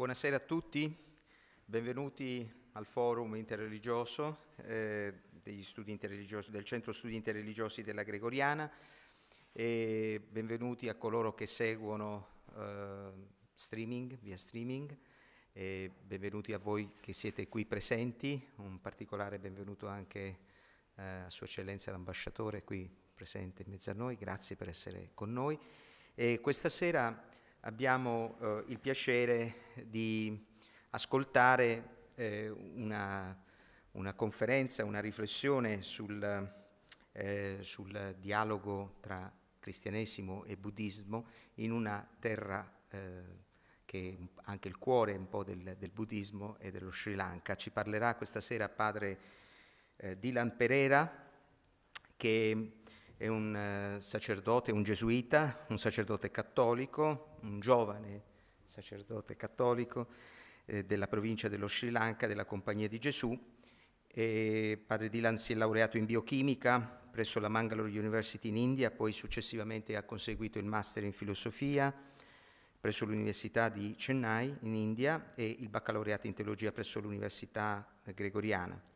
Buonasera a tutti, benvenuti al forum interreligioso eh, degli studi interreligiosi, del Centro Studi Interreligiosi della Gregoriana e benvenuti a coloro che seguono eh, streaming, via streaming e benvenuti a voi che siete qui presenti, un particolare benvenuto anche eh, a Sua Eccellenza l'Ambasciatore qui presente in mezzo a noi, grazie per essere con noi. E questa sera abbiamo eh, il piacere di ascoltare eh, una, una, conferenza, una riflessione sul, eh, sul, dialogo tra cristianesimo e buddismo in una terra eh, che è anche il cuore un po' del, del, buddismo e dello Sri Lanka. Ci parlerà questa sera padre eh, Dylan Pereira, che è un eh, sacerdote, un gesuita, un sacerdote cattolico, un giovane sacerdote cattolico eh, della provincia dello Sri Lanka, della Compagnia di Gesù. E padre Dylan si è laureato in biochimica presso la Mangalore University in India, poi successivamente ha conseguito il master in filosofia presso l'Università di Chennai in India e il baccalaureato in teologia presso l'Università Gregoriana.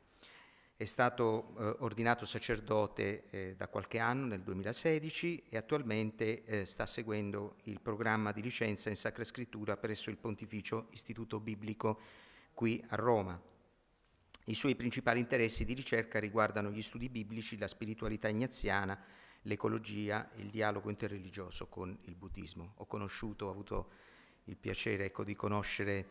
È stato eh, ordinato sacerdote eh, da qualche anno, nel 2016, e attualmente eh, sta seguendo il programma di licenza in Sacra Scrittura presso il Pontificio Istituto Biblico qui a Roma. I suoi principali interessi di ricerca riguardano gli studi biblici, la spiritualità ignaziana, l'ecologia e il dialogo interreligioso con il buddismo. Ho conosciuto, ho avuto il piacere ecco, di conoscere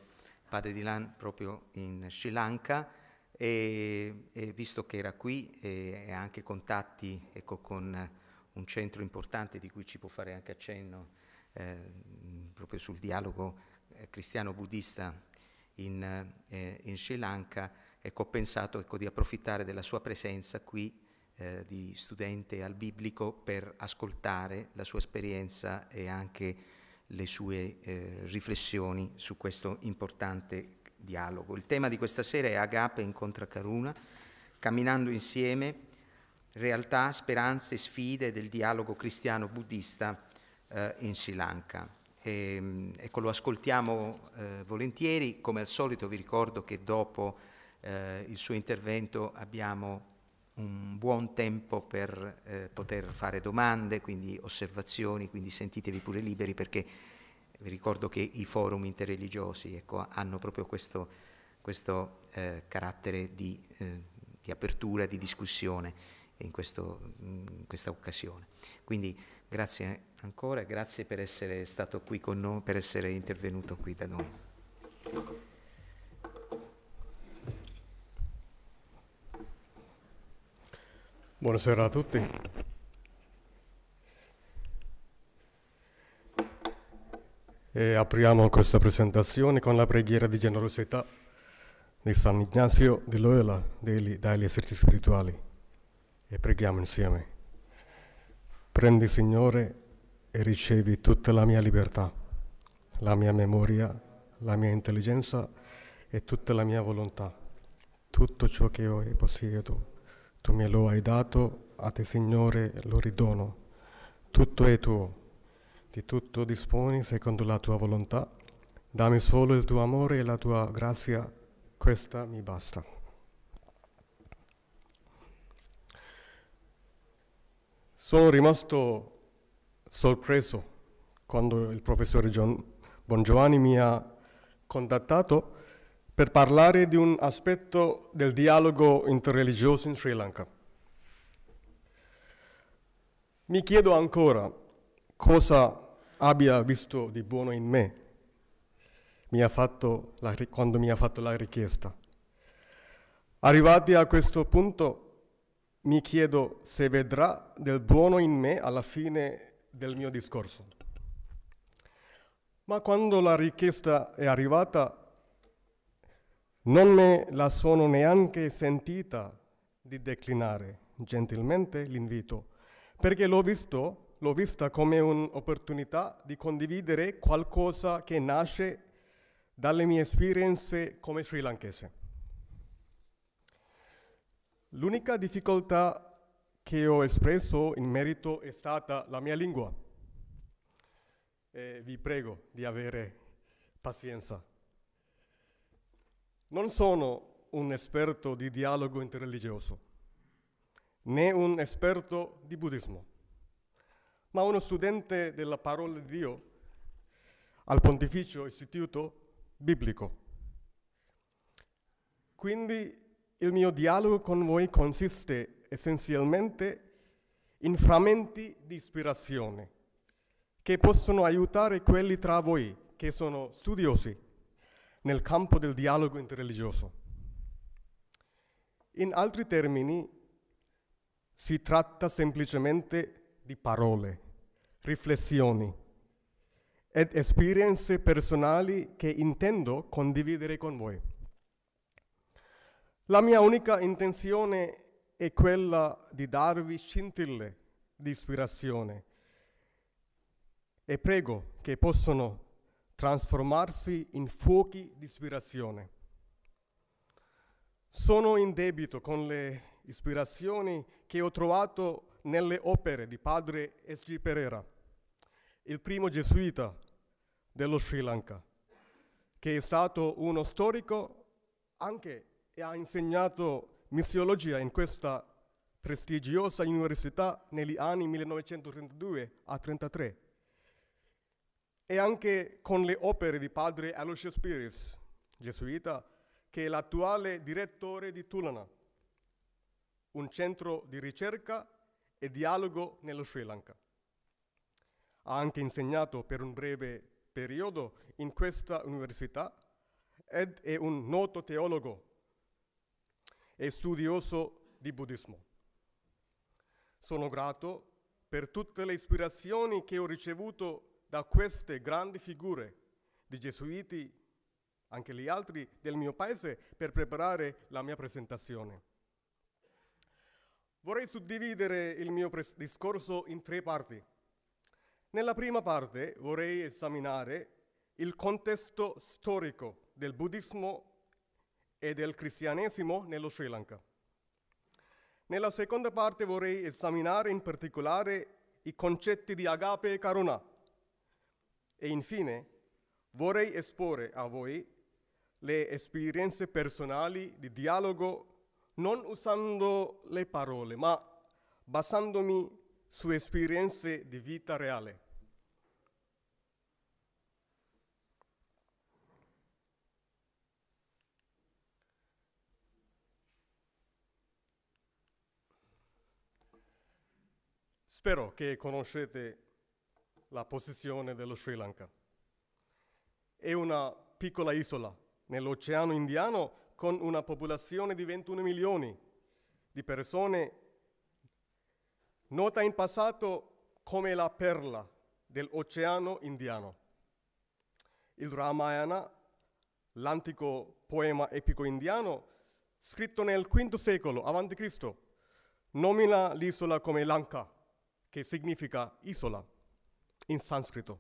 padre Dilan proprio in Sri Lanka, e, e visto che era qui e, ha anche contatti ecco, con un centro importante di cui ci può fare anche accenno eh, proprio sul dialogo eh, cristiano-buddista in, eh, in, Sri Lanka, ecco, ho pensato ecco, di approfittare della sua presenza qui eh, di studente al biblico per ascoltare la sua esperienza e anche le sue eh, riflessioni su questo importante dialogo. Il tema di questa sera è Agape incontra Karuna, camminando insieme realtà, speranze sfide del dialogo cristiano-buddista eh, in Sri Lanka. E, ehm, ecco, lo ascoltiamo eh, volentieri, come al solito vi ricordo che dopo eh, il suo intervento abbiamo un buon tempo per eh, poter fare domande, quindi osservazioni, quindi sentitevi pure liberi perché vi ricordo che i forum interreligiosi ecco, hanno proprio questo, questo eh, carattere di, eh, di, apertura, di discussione in, questo, in, questa occasione. Quindi grazie ancora, grazie per essere stato qui con noi, per essere intervenuto qui da noi. Buonasera a tutti. E apriamo questa presentazione con la preghiera di generosità di San Ignazio di Loyola degli, dagli esercizi spirituali. E preghiamo insieme. Prendi, Signore, e ricevi tutta la mia libertà, la mia memoria, la mia intelligenza e tutta la mia volontà. Tutto ciò che ho e possiedo, tu me lo hai dato, a te, Signore, lo ridono. Tutto è tuo di tutto disponi secondo la tua volontà. Dammi solo il tuo amore e la tua grazia, questa mi basta. Sono rimasto sorpreso quando il professore John Bongiovanni mi ha contattato per parlare di un aspetto del dialogo interreligioso in Sri Lanka. Mi chiedo ancora cosa abbia visto di buono in me mi la, quando mi ha fatto la richiesta. Arrivati a questo punto mi chiedo se vedrà del buono in me alla fine del mio discorso. Ma quando la richiesta è arrivata non me la sono neanche sentita di declinare gentilmente l'invito, perché l'ho visto l'ho vista come un'opportunità di condividere qualcosa che nasce dalle mie esperienze come sri lankese. L'unica difficoltà che ho espresso in merito è stata la mia lingua. E vi prego di avere pazienza. Non sono un esperto di dialogo interreligioso, né un esperto di buddismo, ma uno studente della parola di Dio al Pontificio Istituto Biblico. Quindi il mio dialogo con voi consiste essenzialmente in frammenti di ispirazione che possono aiutare quelli tra voi che sono studiosi nel campo del dialogo interreligioso. In altri termini, si tratta semplicemente di parole, riflessioni ed esperienze personali che intendo condividere con voi. La mia unica intenzione è quella di darvi scintille di ispirazione e prego che possano trasformarsi in fuochi di ispirazione. Sono in debito con le ispirazioni che ho trovato nelle opere di padre S.G. Pereira, il primo gesuita dello Sri Lanka, che è stato uno storico anche e ha insegnato missiologia in questa prestigiosa università negli anni 1932 a 1933 e anche con le opere di padre Aloysius Piris, gesuita, che è l'attuale direttore di Tulana, un centro di ricerca e dialogo nello Sri Lanka. Ha anche insegnato per un breve periodo in questa università ed è un noto teologo e studioso di buddismo. Sono grato per tutte le ispirazioni che ho ricevuto da queste grandi figure di gesuiti, anche gli altri del mio paese, per preparare la mia presentazione. Vorrei suddividere il mio pres- discorso in tre parti. Nella prima parte vorrei esaminare il contesto storico del buddismo e del cristianesimo nello Sri Lanka. Nella seconda parte vorrei esaminare in particolare i concetti di agape e karuna e infine vorrei esporre a voi le esperienze personali di dialogo non usando le parole, ma basandomi su esperienze di vita reale. Spero che conoscete la posizione dello Sri Lanka. È una piccola isola nell'Oceano Indiano con una popolazione di 21 milioni di persone, nota in passato come la perla dell'Oceano Indiano. Il Ramayana, l'antico poema epico indiano, scritto nel V secolo a.C., nomina l'isola come Lanka, che significa isola in sanscrito.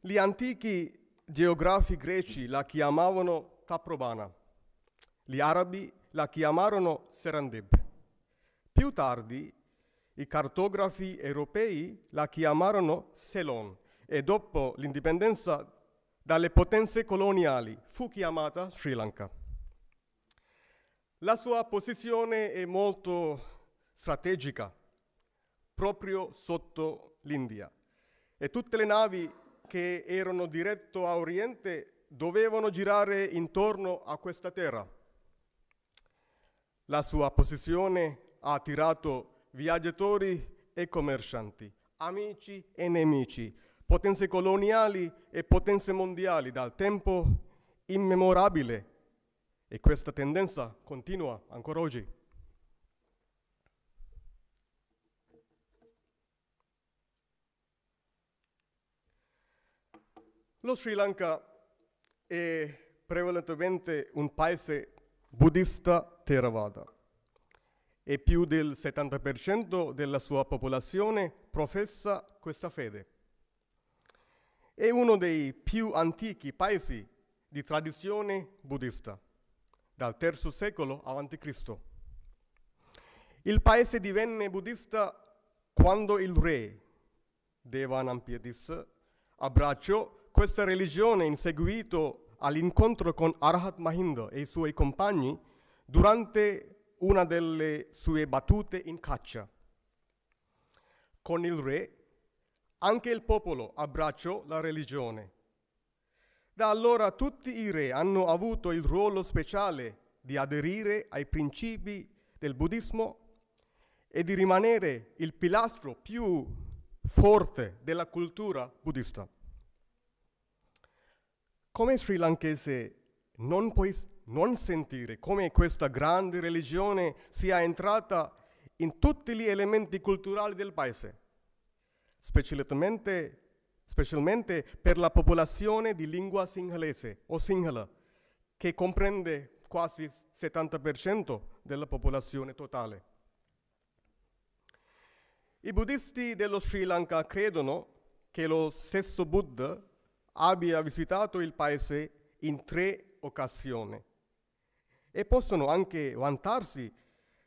Gli antichi geografi greci la chiamavano Taprobana, gli arabi la chiamarono Serandib. Più tardi i cartografi europei la chiamarono Ceylon e dopo l'indipendenza dalle potenze coloniali fu chiamata Sri Lanka. La sua posizione è molto strategica, proprio sotto l'India e tutte le navi che erano diretto a Oriente dovevano girare intorno a questa terra. La sua posizione ha attirato viaggiatori e commercianti, amici e nemici, potenze coloniali e potenze mondiali dal tempo immemorabile e questa tendenza continua ancora oggi. Lo Sri Lanka è prevalentemente un paese buddista Theravada e più del 70% della sua popolazione professa questa fede. È uno dei più antichi paesi di tradizione buddista, dal III secolo a.C. Il paese divenne buddista quando il re Devanampiyadissa abbracciò questa religione in seguito all'incontro con Arhat Mahinda e i suoi compagni durante una delle sue battute in caccia. Con il re anche il popolo abbracciò la religione. Da allora tutti i re hanno avuto il ruolo speciale di aderire ai principi del buddismo e di rimanere il pilastro più forte della cultura buddista. Come sri lankese non puoi non sentire come questa grande religione sia entrata in tutti gli elementi culturali del paese, specialmente, specialmente per la popolazione di lingua sinhalese o sinhala, che comprende quasi il 70% della popolazione totale. I buddisti dello Sri Lanka credono che lo stesso Buddha abbia visitato il paese in tre occasioni e possono anche vantarsi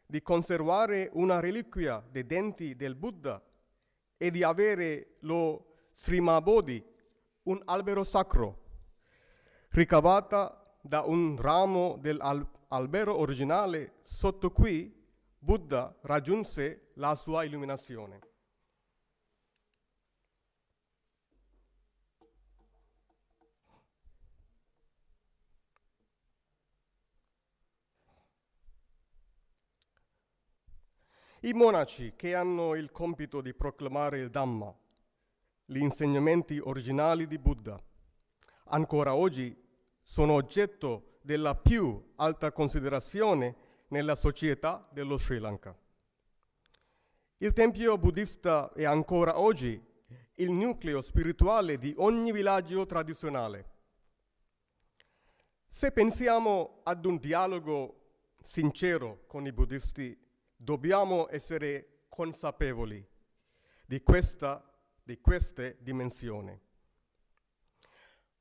di conservare una reliquia dei denti del Buddha e di avere lo Srimabodhi, un albero sacro, ricavata da un ramo dell'albero originale sotto cui Buddha raggiunse la sua illuminazione. I monaci che hanno il compito di proclamare il Dhamma, gli insegnamenti originali di Buddha, ancora oggi sono oggetto della più alta considerazione nella società dello Sri Lanka. Il tempio buddista è ancora oggi il nucleo spirituale di ogni villaggio tradizionale. Se pensiamo ad un dialogo sincero con i buddisti Dobbiamo essere consapevoli di, questa, di queste dimensioni.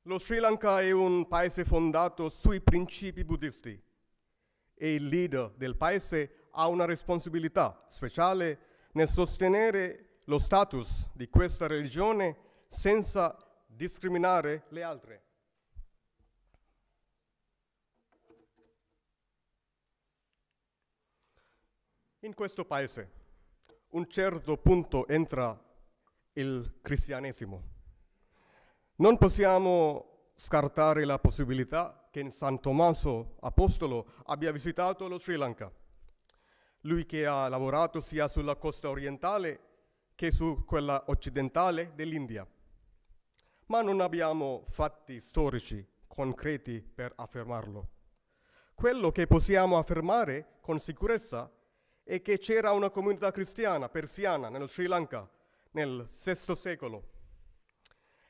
Lo Sri Lanka è un paese fondato sui principi buddisti e il leader del paese ha una responsabilità speciale nel sostenere lo status di questa religione senza discriminare le altre. In questo paese un certo punto entra il cristianesimo. Non possiamo scartare la possibilità che San Tommaso Apostolo abbia visitato lo Sri Lanka. Lui che ha lavorato sia sulla costa orientale che su quella occidentale dell'India. Ma non abbiamo fatti storici concreti per affermarlo. Quello che possiamo affermare con sicurezza e che c'era una comunità cristiana persiana nello Sri Lanka nel VI secolo,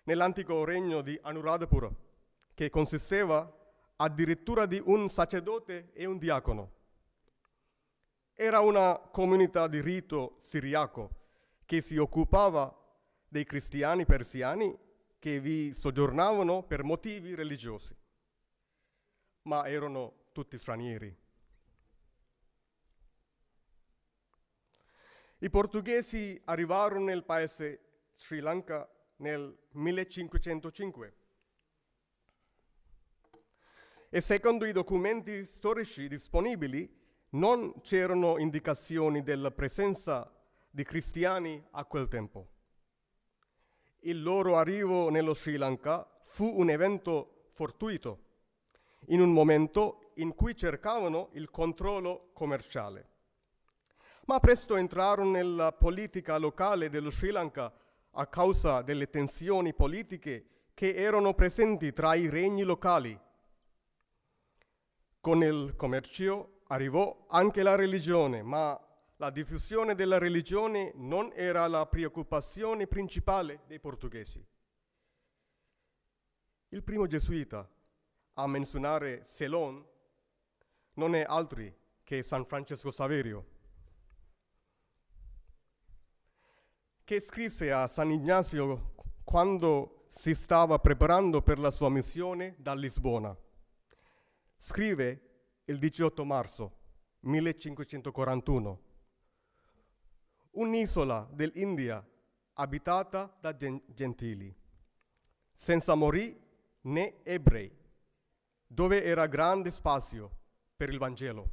nell'antico regno di Anuradhapura, che consisteva addirittura di un sacerdote e un diacono. Era una comunità di rito siriaco che si occupava dei cristiani persiani che vi soggiornavano per motivi religiosi, ma erano tutti stranieri. I portoghesi arrivarono nel paese Sri Lanka nel 1505 e secondo i documenti storici disponibili non c'erano indicazioni della presenza di cristiani a quel tempo. Il loro arrivo nello Sri Lanka fu un evento fortuito, in un momento in cui cercavano il controllo commerciale ma presto entrarono nella politica locale dello Sri Lanka a causa delle tensioni politiche che erano presenti tra i regni locali. Con il commercio arrivò anche la religione, ma la diffusione della religione non era la preoccupazione principale dei portoghesi. Il primo gesuita a menzionare Ceylon non è altri che San Francesco Saverio. Che scrisse a San Ignazio quando si stava preparando per la sua missione da Lisbona. Scrive il 18 marzo 1541. Un'isola dell'India abitata da gentili, senza morì né ebrei dove era grande spazio per il Vangelo.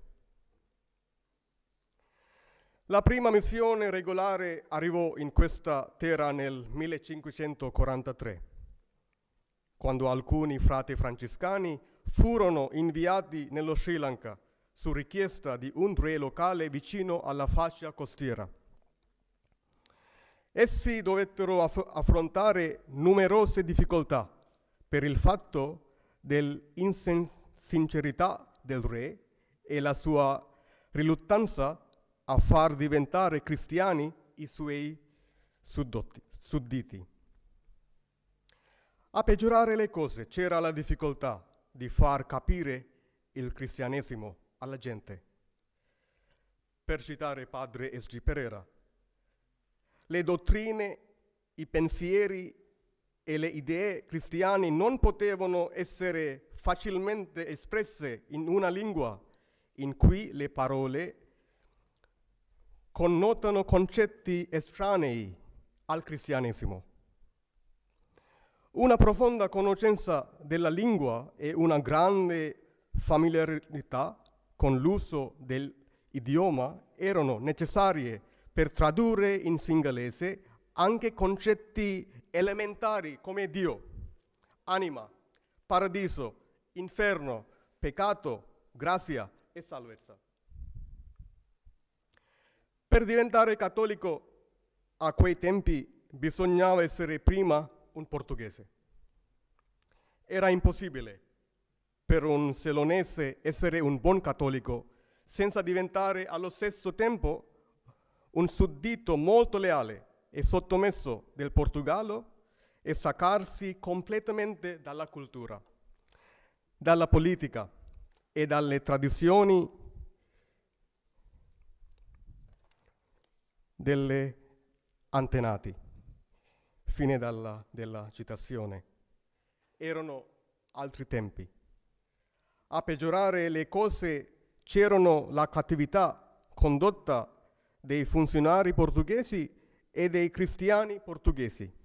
La prima missione regolare arrivò in questa terra nel 1543, quando alcuni frati francescani furono inviati nello Sri Lanka su richiesta di un re locale vicino alla fascia costiera. Essi dovettero aff- affrontare numerose difficoltà per il fatto dell'insincerità del re e la sua riluttanza a far diventare cristiani i suoi suddotti, sudditi. A peggiorare le cose c'era la difficoltà di far capire il cristianesimo alla gente. Per citare padre S.G. Pereira, le dottrine, i pensieri e le idee cristiane non potevano essere facilmente espresse in una lingua in cui le parole connotano concetti estranei al cristianesimo. Una profonda conoscenza della lingua e una grande familiarità con l'uso dell'idioma erano necessarie per tradurre in singalese anche concetti elementari come Dio, anima, paradiso, inferno, peccato, grazia e salvezza. Per diventare cattolico a quei tempi bisognava essere prima un portoghese. Era impossibile per un selonese essere un buon cattolico senza diventare allo stesso tempo un suddito molto leale e sottomesso del Portogallo e staccarsi completamente dalla cultura, dalla politica e dalle tradizioni delle antenati. Fine dalla, della citazione. Erano altri tempi. A peggiorare le cose c'erano la cattività condotta dei funzionari portoghesi e dei cristiani portoghesi.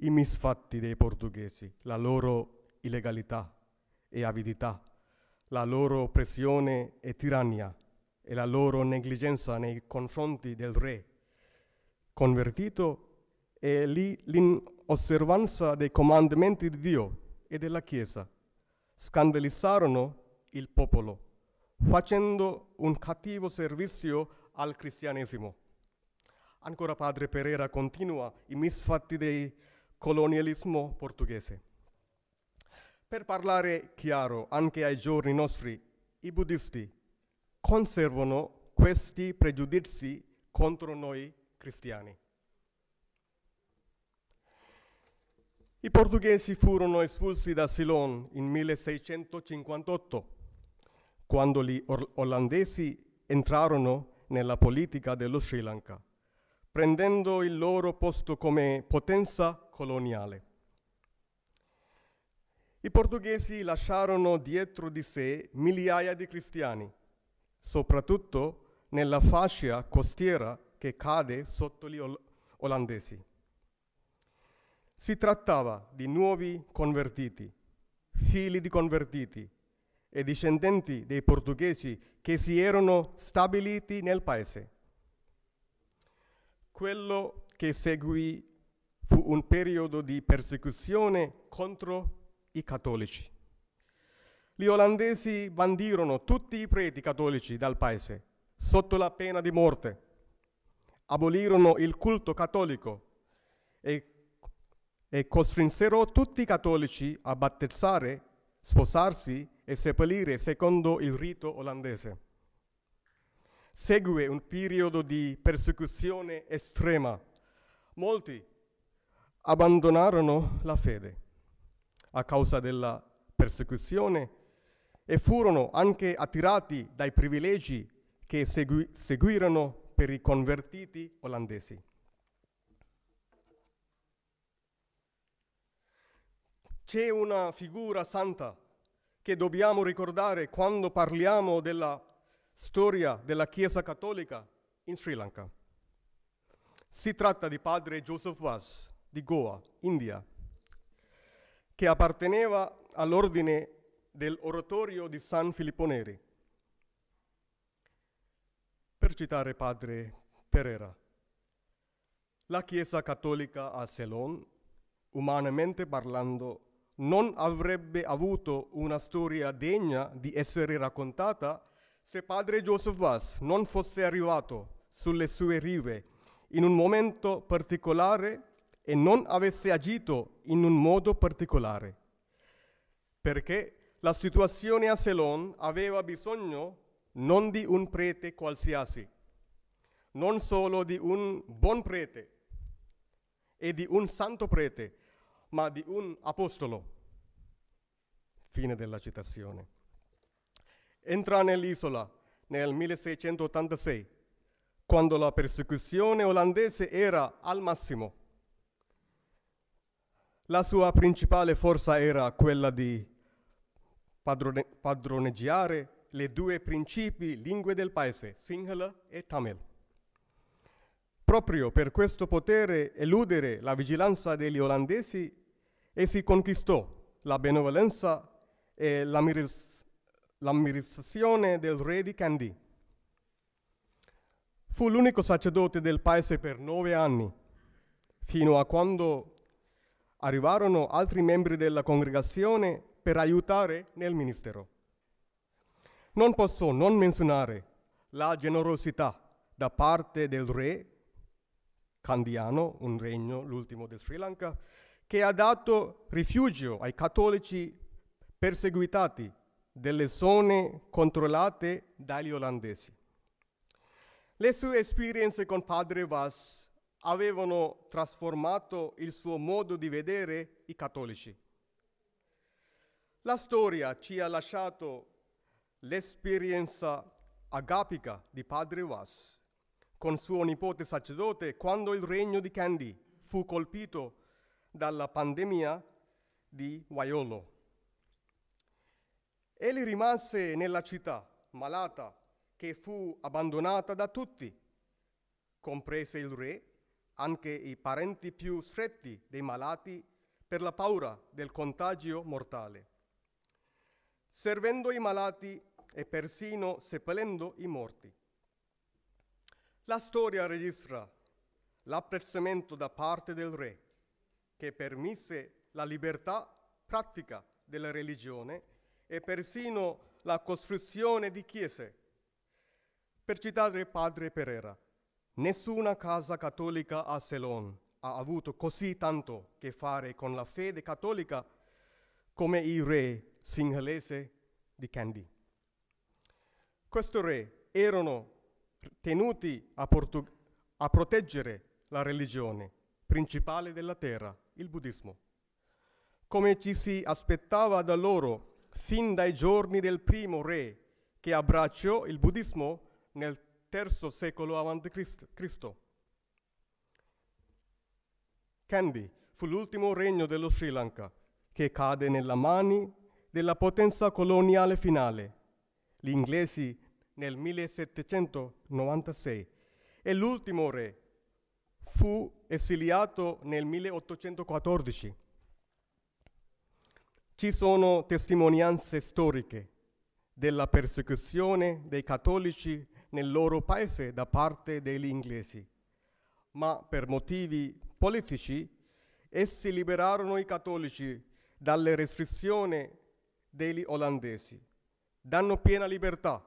I misfatti dei portoghesi, la loro illegalità e avidità, la loro oppressione e tirannia e la loro negligenza nei confronti del re convertito e l'inosservanza dei comandamenti di Dio e della Chiesa scandalizzarono il popolo, facendo un cattivo servizio al cristianesimo. Ancora padre Pereira continua i misfatti del colonialismo portoghese. Per parlare chiaro anche ai giorni nostri, i buddisti conservano questi pregiudizi contro noi cristiani. I portoghesi furono espulsi da Ceylon in 1658, quando gli olandesi entrarono nella politica dello Sri Lanka, prendendo il loro posto come potenza coloniale. I portoghesi lasciarono dietro di sé migliaia di cristiani, soprattutto nella fascia costiera che cade sotto gli olandesi. Si trattava di nuovi convertiti, figli di convertiti e discendenti dei portoghesi che si erano stabiliti nel paese. Quello che seguì fu un periodo di persecuzione contro i cattolici. Gli olandesi bandirono tutti i preti cattolici dal paese sotto la pena di morte. Abolirono il culto cattolico e e costrinsero tutti i cattolici a battezzare, sposarsi e seppellire secondo il rito olandese. Segue un periodo di persecuzione estrema. Molti abbandonarono la fede a causa della persecuzione e furono anche attirati dai privilegi che segui- seguirono per i convertiti olandesi. C'è una figura santa che dobbiamo ricordare quando parliamo della storia della Chiesa Cattolica in Sri Lanka. Si tratta di padre Joseph Vas di Goa, India, che apparteneva all'ordine dell'oratorio di San Filippo Neri. Per citare padre Pereira, la Chiesa cattolica a Ceylon, umanamente parlando, non avrebbe avuto una storia degna di essere raccontata se padre Joseph Vass non fosse arrivato sulle sue rive in un momento particolare e non avesse agito in un modo particolare. Perché la situazione a Ceylon aveva bisogno non di un prete qualsiasi, non solo di un buon prete e di un santo prete, ma di un apostolo. Fine della citazione. Entra nell'isola nel 1686, quando la persecuzione olandese era al massimo. La sua principale forza era quella di padrone- padroneggiare le due principi lingue del paese, Sinhala e Tamil. Proprio per questo potere eludere la vigilanza degli olandesi e si conquistò la benevolenza e l'ammirazione del re di Kandy. Fu l'unico sacerdote del paese per nove anni, fino a quando arrivarono altri membri della congregazione per aiutare nel ministero. Non posso non menzionare la generosità da parte del re Candiano, un regno, l'ultimo del Sri Lanka, che ha dato rifugio ai cattolici perseguitati delle zone controllate dagli olandesi. Le sue esperienze con padre Vas avevano trasformato il suo modo di vedere i cattolici. La storia ci ha lasciato l'esperienza agapica di padre Vas con suo nipote sacerdote quando il regno di Kandy fu colpito dalla pandemia di vaiolo. Egli rimase nella città malata che fu abbandonata da tutti, comprese il re, anche i parenti più stretti dei malati per la paura del contagio mortale, servendo i malati e persino seppellendo i morti. La storia registra l'apprezzamento da parte del re che permise la libertà pratica della religione e persino la costruzione di chiese. Per citare padre Pereira, nessuna casa cattolica a Ceylon ha avuto così tanto che fare con la fede cattolica come il re singhalese di Kandy. Questo re erano tenuti a, portu- a proteggere la religione principale della terra, il buddismo, come ci si aspettava da loro fin dai giorni del primo re che abbracciò il buddismo nel terzo secolo a.C. Kandy fu l'ultimo regno dello Sri Lanka che cade nelle mani della potenza coloniale finale. Gli inglesi nel 1796 e l'ultimo re fu esiliato nel 1814. Ci sono testimonianze storiche della persecuzione dei cattolici nel loro paese da parte degli inglesi, ma per motivi politici essi liberarono i cattolici dalle restrizioni degli olandesi, danno piena libertà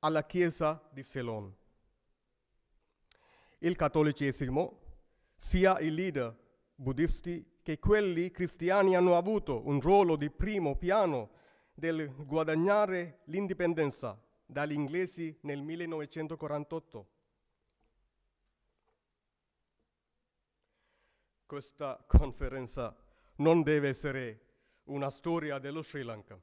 alla Chiesa di Ceylon. Il cattolicesimo, sia i leader buddisti che quelli cristiani hanno avuto un ruolo di primo piano nel guadagnare l'indipendenza dagli inglesi nel 1948. Questa conferenza non deve essere una storia dello Sri Lanka,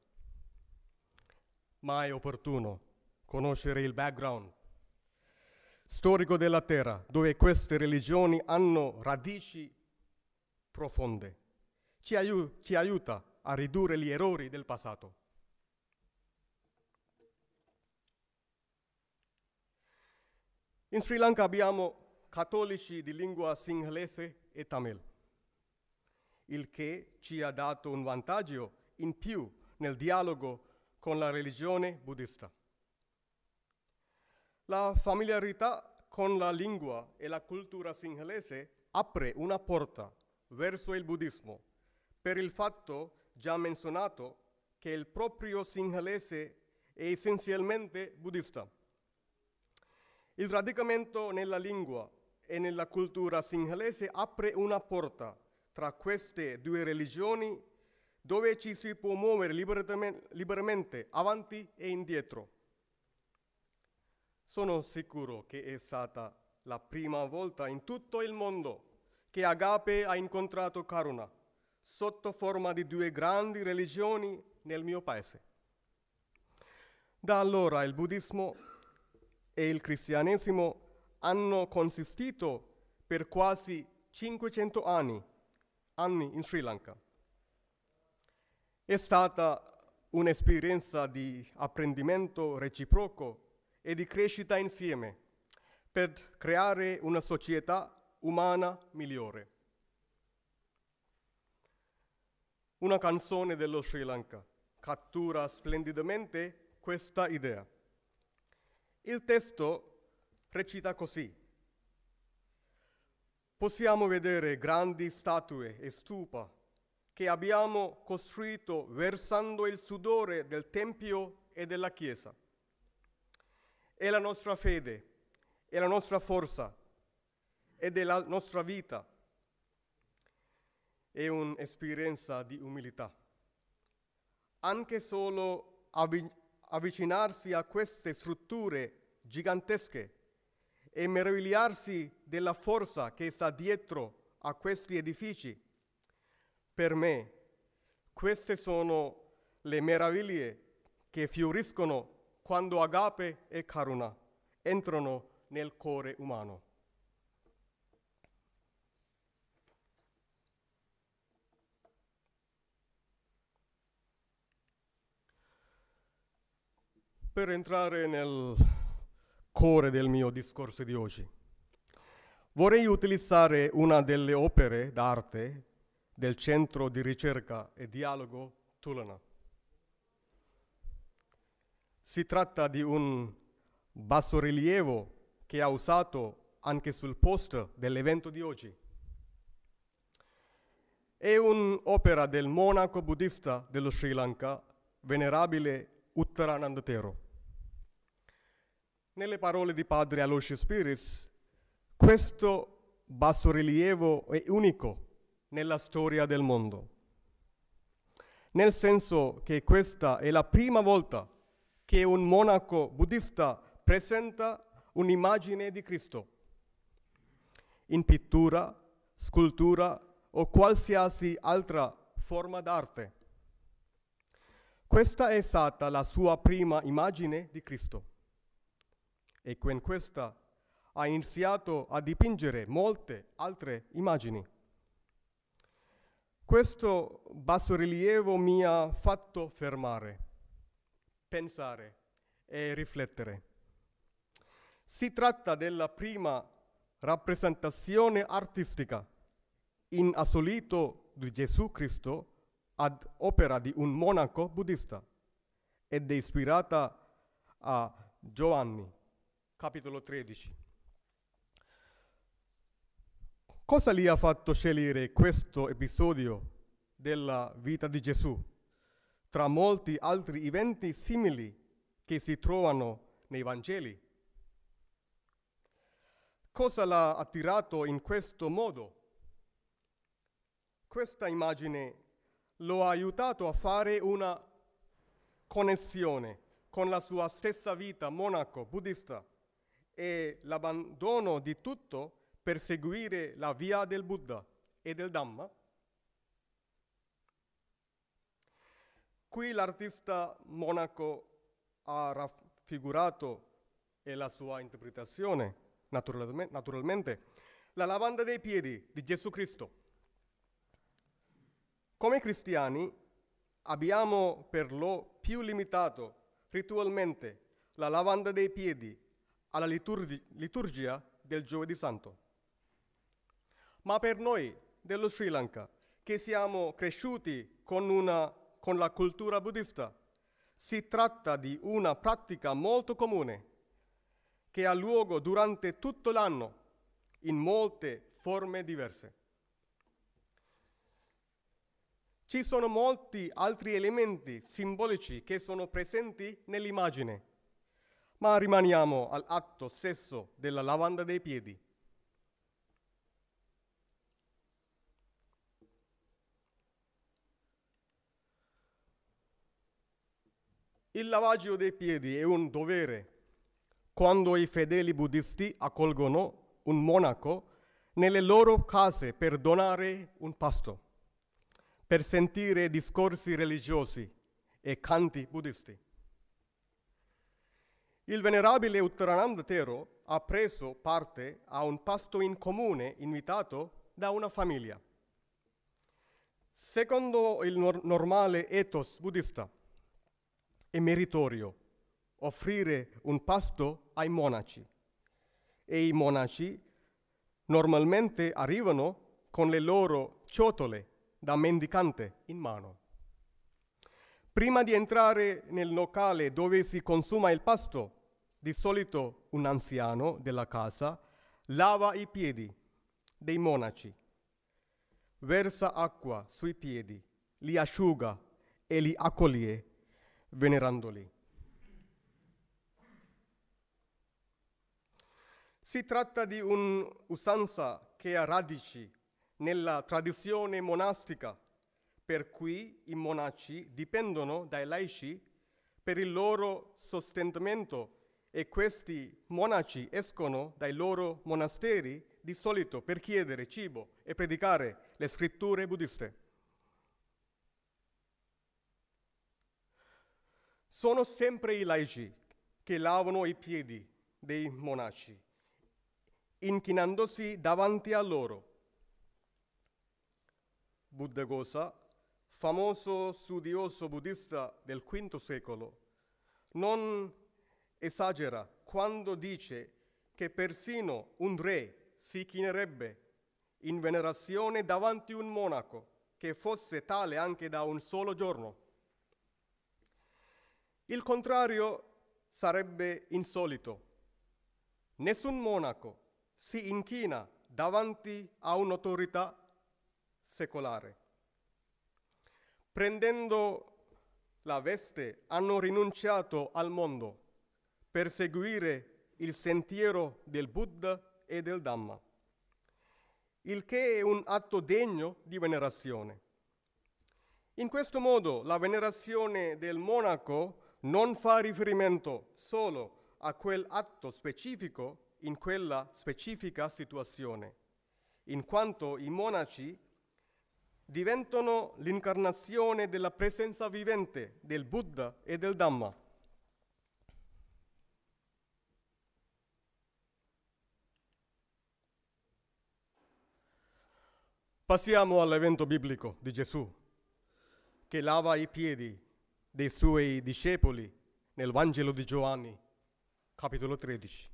ma è opportuno conoscere il background storico della terra, dove queste religioni hanno radici profonde. Ci, aiu- ci aiuta a ridurre gli errori del passato. In Sri Lanka abbiamo cattolici di lingua singhalese e tamil. il che ci ha dato un vantaggio in più nel dialogo con la religione buddista. La familiarità con la lingua e la cultura sinhalese apre una porta verso il buddismo per il fatto già menzionato che il proprio sinhalese è essenzialmente buddista. Il radicamento nella lingua e nella cultura sinhalese apre una porta tra queste due religioni dove ci si può muovere liberamente avanti e indietro. Sono sicuro che è stata la prima volta in tutto il mondo che Agape ha incontrato Karuna sotto forma di due grandi religioni nel mio paese. Da allora il buddismo e il cristianesimo hanno consistito per quasi 500 anni, anni in Sri Lanka. È stata un'esperienza di apprendimento reciproco e di crescita insieme per creare una società umana migliore. Una canzone dello Sri Lanka cattura splendidamente questa idea. Il testo recita così. Possiamo vedere grandi statue e stupa che abbiamo costruito versando il sudore del Tempio e della Chiesa. È la nostra fede, è la nostra forza ed è la nostra vita. È un'esperienza di umiltà. Anche solo avvi- avvicinarsi a queste strutture gigantesche e meravigliarsi della forza che sta dietro a questi edifici, per me queste sono le meraviglie che fioriscono quando agape e karuna entrano nel cuore umano. Per entrare nel cuore del mio discorso di oggi, vorrei utilizzare una delle opere d'arte del Centro di ricerca e dialogo Tulana. Si tratta di un bassorilievo che ha usato anche sul post dell'evento di oggi. È un'opera del monaco buddista dello Sri Lanka, venerabile Uttarananda Thero. Nelle parole di padre Aloysius Spiris, questo bassorilievo è unico nella storia del mondo, nel senso che questa è la prima volta che un monaco buddista presenta un'immagine di Cristo in pittura, scultura o qualsiasi altra forma d'arte. Questa è stata la sua prima immagine di Cristo e con questa ha iniziato a dipingere molte altre immagini. Questo bassorilievo mi ha fatto fermare pensare e riflettere. Si tratta della prima rappresentazione artistica in assoluto di Gesù Cristo ad opera di un monaco buddista ed è ispirata a Giovanni, capitolo 13. Cosa gli ha fatto scegliere questo episodio della vita di Gesù? tra molti altri eventi simili che si trovano nei Vangeli. Cosa l'ha attirato in questo modo? Questa immagine lo ha aiutato a fare una connessione con la sua stessa vita monaco buddista e l'abbandono di tutto per seguire la via del Buddha e del Dhamma Qui l'artista monaco ha raffigurato, e la sua interpretazione naturalmente, naturalmente, la lavanda dei piedi di Gesù Cristo. Come cristiani abbiamo per lo più limitato ritualmente la lavanda dei piedi alla liturgi- liturgia del giovedì santo. Ma per noi dello Sri Lanka, che siamo cresciuti con, una, con la cultura buddista. Si tratta di una pratica molto comune che ha luogo durante tutto l'anno in molte forme diverse. Ci sono molti altri elementi simbolici che sono presenti nell'immagine, ma rimaniamo all'atto stesso della lavanda dei piedi. Il lavaggio dei piedi è un dovere quando i fedeli buddisti accolgono un monaco nelle loro case per donare un pasto, per sentire discorsi religiosi e canti buddisti. Il venerabile Uttarananda Tero ha preso parte a un pasto in comune invitato da una famiglia. Secondo il normale ethos buddista, è meritorio offrire un pasto ai monaci e i monaci normalmente arrivano con le loro ciotole da mendicante in mano. Prima di entrare nel locale dove si consuma il pasto, di solito un anziano della casa lava i piedi dei monaci, versa acqua sui piedi, li asciuga e li accoglie venerandoli. Si tratta di un'usanza che ha radici nella tradizione monastica, per cui i monaci dipendono dai laici per il loro sostentamento e questi monaci escono dai loro monasteri di solito per chiedere cibo e predicare le scritture buddiste. Sono sempre i laici che lavano i piedi dei monaci, inchinandosi davanti a loro. Buddhaghosa, famoso studioso buddista del V secolo, non esagera quando dice che persino un re si chinerebbe in venerazione davanti a un monaco che fosse tale anche da un solo giorno. Il contrario sarebbe insolito. Nessun monaco si inchina davanti a un'autorità secolare. Prendendo la veste hanno rinunciato al mondo per seguire il sentiero del Buddha e del Dhamma, il che è un atto degno di venerazione. In questo modo la venerazione del monaco non fa riferimento solo a quell'atto specifico in quella specifica situazione, in quanto i monaci diventano l'incarnazione della presenza vivente del Buddha e del Dhamma. Passiamo all'evento biblico di Gesù, che lava i piedi dei suoi discepoli nel Vangelo di Giovanni, capitolo 13.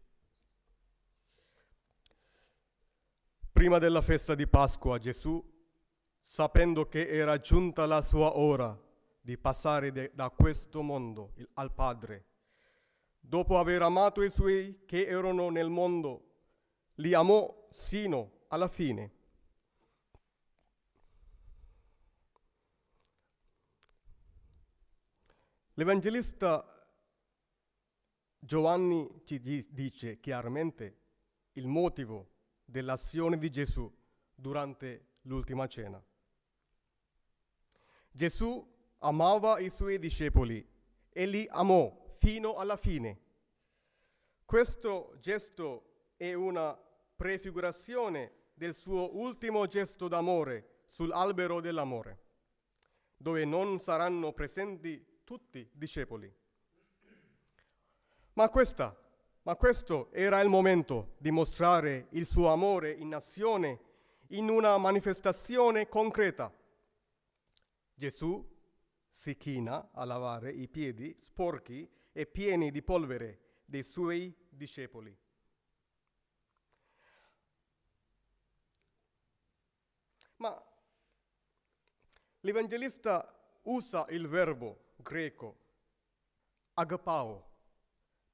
Prima della festa di Pasqua Gesù, sapendo che era giunta la sua ora di passare de- da questo mondo al Padre, dopo aver amato i suoi che erano nel mondo, li amò sino alla fine. L'Evangelista Giovanni ci dice chiaramente il motivo dell'azione di Gesù durante l'ultima cena. Gesù amava i suoi discepoli e li amò fino alla fine. Questo gesto è una prefigurazione del suo ultimo gesto d'amore sull'albero dell'amore, dove non saranno presenti tutti discepoli. Ma, questa, ma questo era il momento di mostrare il suo amore in azione, in una manifestazione concreta. Gesù si china a lavare i piedi sporchi e pieni di polvere dei suoi discepoli. Ma L'Evangelista usa il verbo greco agapao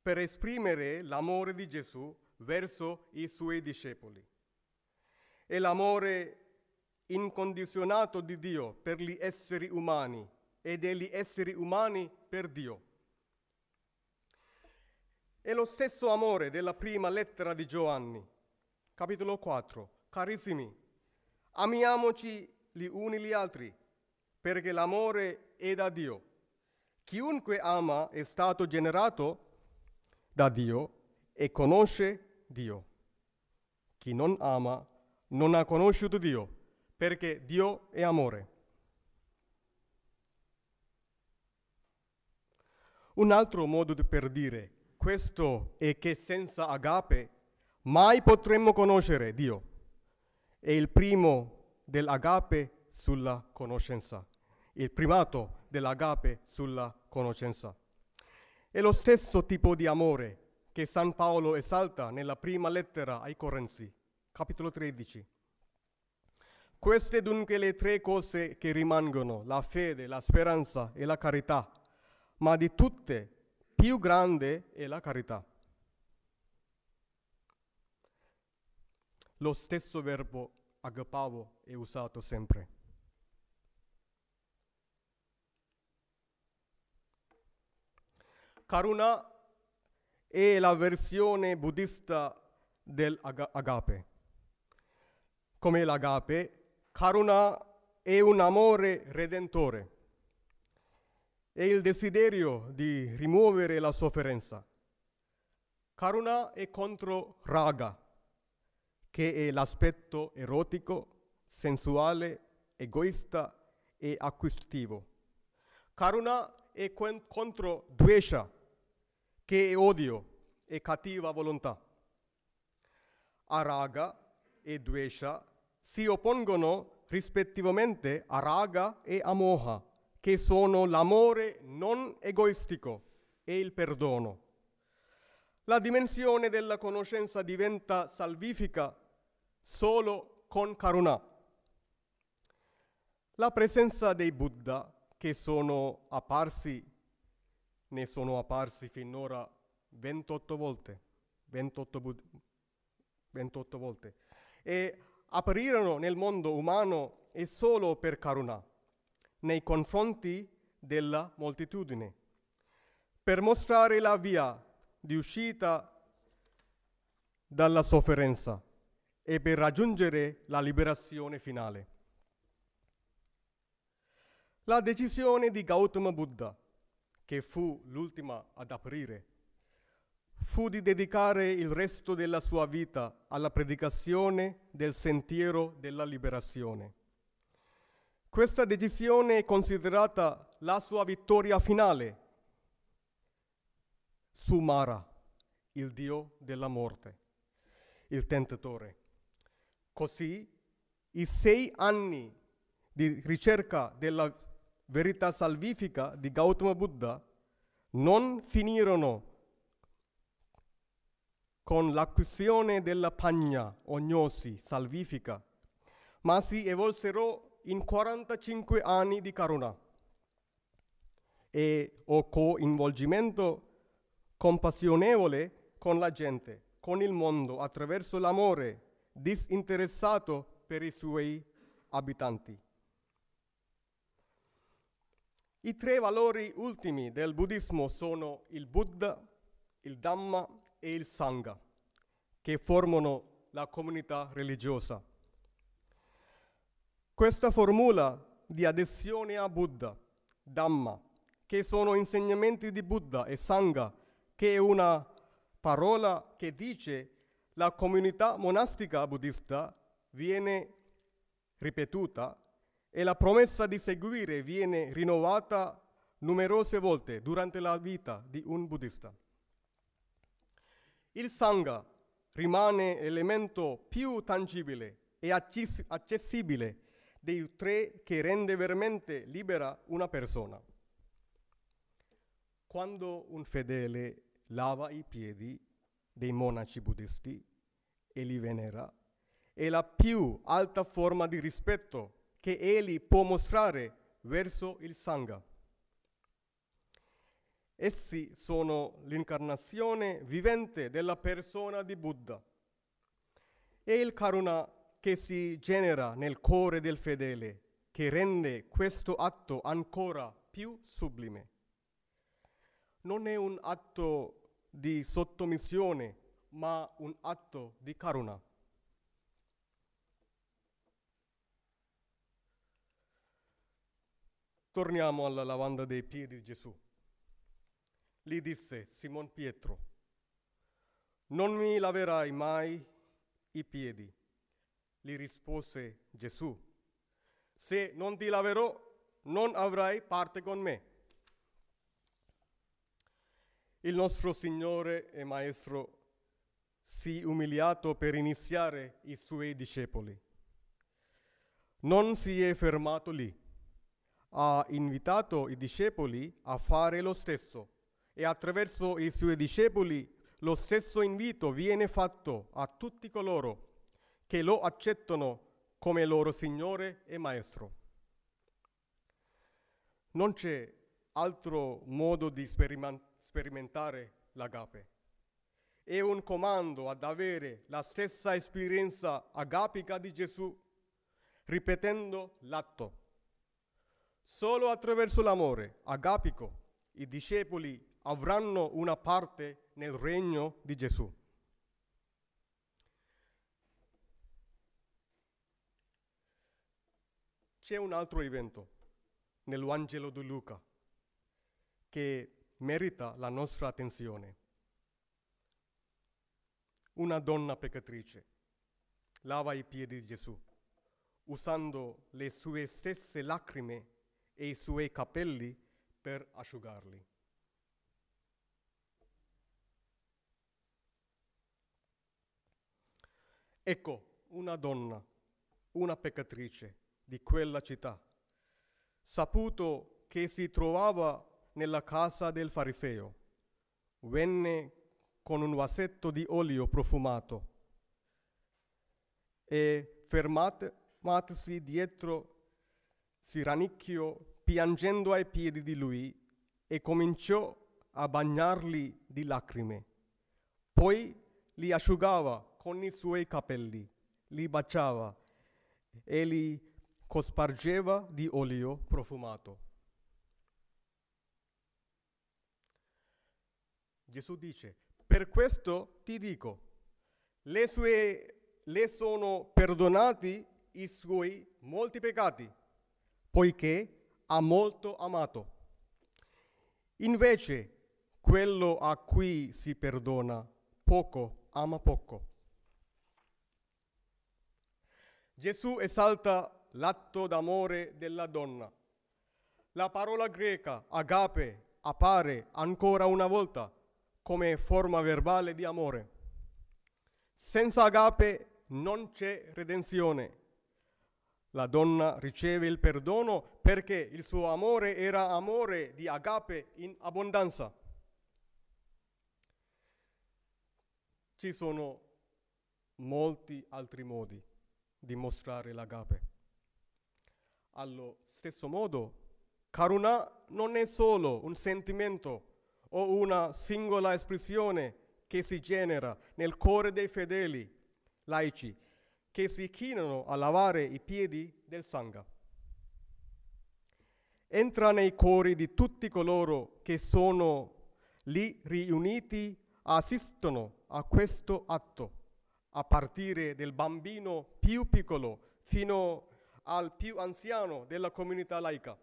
per esprimere l'amore di Gesù verso i suoi discepoli e l'amore incondizionato di Dio per gli esseri umani e degli esseri umani per Dio. È lo stesso amore della prima lettera di Giovanni, capitolo 4. Carissimi, amiamoci gli uni gli altri, perché l'amore è da Dio. Chiunque ama è stato generato da Dio e conosce Dio. Chi non ama non ha conosciuto Dio, perché Dio è amore. Un altro modo per dire questo è che senza agape mai potremmo conoscere Dio. È il primo dell'agape sulla conoscenza, il primato dell'agape sulla conoscenza. È lo stesso tipo di amore che San Paolo esalta nella prima lettera ai Corinzi, capitolo 13. Queste dunque le tre cose che rimangono, la fede, la speranza e la carità, ma di tutte più grande è la carità. Lo stesso verbo agapavo è usato sempre. Karuna è la versione buddista dell'agape. Come l'agape, Karuna è un amore redentore. È il desiderio di rimuovere la sofferenza. Karuna è contro raga, che è l'aspetto erotico, sensuale, egoista e acquisitivo. Karuna è contro dvesha, che è odio e cattiva volontà. Araga e Dvesha si oppongono rispettivamente a raga e a moha, che sono l'amore non egoistico e il perdono. La dimensione della conoscenza diventa salvifica solo con karuna. La presenza dei Buddha che sono apparsi ne sono apparsi finora 28 volte, 28, bud- 28 volte, e apparirono nel mondo umano e solo per Karuna, nei confronti della moltitudine, per mostrare la via di uscita dalla sofferenza e per raggiungere la liberazione finale. La decisione di Gautama Buddha che fu l'ultima ad aprire, fu di dedicare il resto della sua vita alla predicazione del sentiero della liberazione. Questa decisione è considerata la sua vittoria finale su Mara, il dio della morte, il tentatore. Così i sei anni di ricerca della verità salvifica di Gautama Buddha non finirono con l'acquisizione della pagna ognosi salvifica, ma si evolsero in 45 anni di karuna e o coinvolgimento compassionevole con la gente, con il mondo, attraverso l'amore disinteressato per i suoi abitanti. I tre valori ultimi del buddismo sono il Buddha, il Dhamma e il Sangha, che formano la comunità religiosa. Questa formula di adesione a Buddha, Dhamma, che sono insegnamenti di Buddha e Sangha, che è una parola che dice la comunità monastica buddista viene ripetuta e la promessa di seguire viene rinnovata numerose volte durante la vita di un buddista. Il Sangha rimane l'elemento più tangibile e accessibile dei tre che rende veramente libera una persona. Quando un fedele lava i piedi dei monaci buddisti e li venera, è la più alta forma di rispetto che egli può mostrare verso il Sangha. Essi sono l'incarnazione vivente della persona di Buddha e il karuna che si genera nel cuore del fedele, che rende questo atto ancora più sublime. Non è un atto di sottomissione, ma un atto di karuna. Torniamo alla lavanda dei piedi di Gesù. Gli disse Simon Pietro, non mi laverai mai i piedi. Gli rispose Gesù, se non ti laverò non avrai parte con me. Il nostro Signore e Maestro si umiliato per iniziare i suoi discepoli. Non si è fermato lì, ha invitato i discepoli a fare lo stesso e attraverso i suoi discepoli lo stesso invito viene fatto a tutti coloro che lo accettano come loro Signore e Maestro. Non c'è altro modo di sperimentare l'agape. È un comando ad avere la stessa esperienza agapica di Gesù, ripetendo l'atto. Solo attraverso l'amore agapico i discepoli avranno una parte nel regno di Gesù. C'è un altro evento nel Vangelo di Luca che merita la nostra attenzione. Una donna peccatrice lava i piedi di Gesù usando le sue stesse lacrime e i suoi capelli per asciugarli. Ecco una donna, una peccatrice di quella città, saputo che si trovava nella casa del fariseo, venne con un vasetto di olio profumato e fermatasi dietro si rannicchiò piangendo ai piedi di lui e cominciò a bagnarli di lacrime. Poi li asciugava con i suoi capelli, li baciava e li cospargeva di olio profumato. Gesù dice, per questo ti dico, le, sue, le sono perdonati i suoi molti peccati, poiché ha molto amato. Invece, quello a cui si perdona poco ama poco. Gesù esalta l'atto d'amore della donna. La parola greca agape appare ancora una volta come forma verbale di amore. Senza agape non c'è redenzione. La donna riceve il perdono perché il suo amore era amore di agape in abbondanza. Ci sono molti altri modi di mostrare l'agape. Allo stesso modo, Karuna non è solo un sentimento o una singola espressione che si genera nel cuore dei fedeli laici che si chinano a lavare i piedi del Sangha. Entra nei cuori di tutti coloro che sono lì riuniti, assistono a questo atto, a partire del bambino più piccolo fino al più anziano della comunità laica.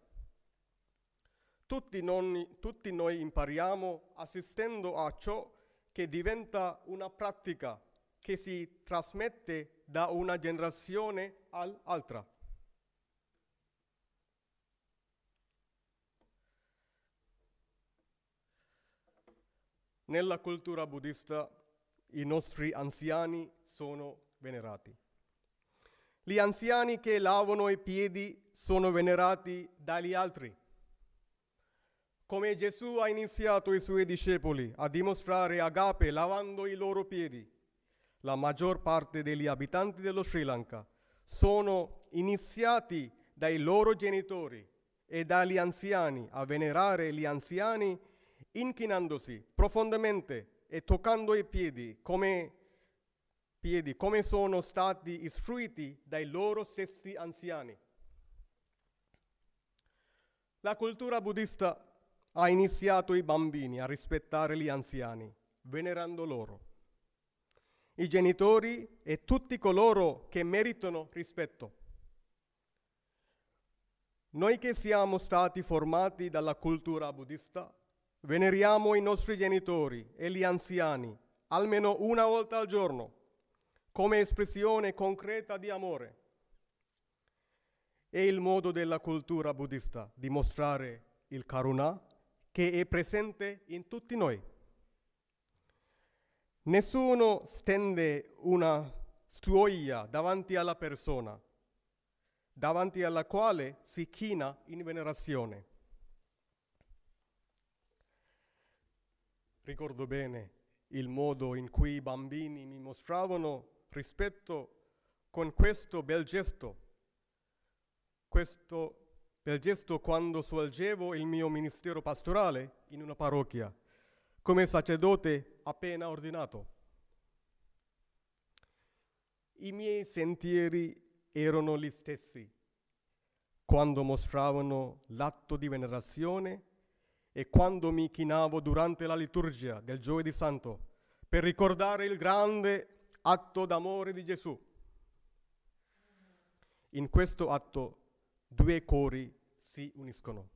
Tutti, non, tutti noi impariamo assistendo a ciò che diventa una pratica che si trasmette da una generazione all'altra. Nella cultura buddista i nostri anziani sono venerati. Gli anziani che lavano i piedi sono venerati dagli altri. Come Gesù ha iniziato i suoi discepoli a dimostrare agape lavando i loro piedi, la maggior parte degli abitanti dello Sri Lanka sono iniziati dai loro genitori e dagli anziani a venerare gli anziani inchinandosi profondamente e toccando i piedi come, piedi come sono stati istruiti dai loro stessi anziani. La cultura buddista ha iniziato i bambini a rispettare gli anziani, venerando loro. I genitori e tutti coloro che meritano rispetto. Noi che siamo stati formati dalla cultura buddista, veneriamo i nostri genitori e gli anziani almeno una volta al giorno, come espressione concreta di amore. È il modo della cultura buddista di mostrare il karuna che è presente in tutti noi. Nessuno stende una stuoia davanti alla persona davanti alla quale si china in venerazione. Ricordo bene il modo in cui i bambini mi mostravano rispetto con questo bel gesto, questo bel gesto quando svolgevo il mio ministero pastorale in una parrocchia, come sacerdote appena ordinato. I miei sentieri erano gli stessi quando mostravano l'atto di venerazione e quando mi chinavo durante la liturgia del giovedì santo per ricordare il grande atto d'amore di Gesù. In questo atto due cori si uniscono.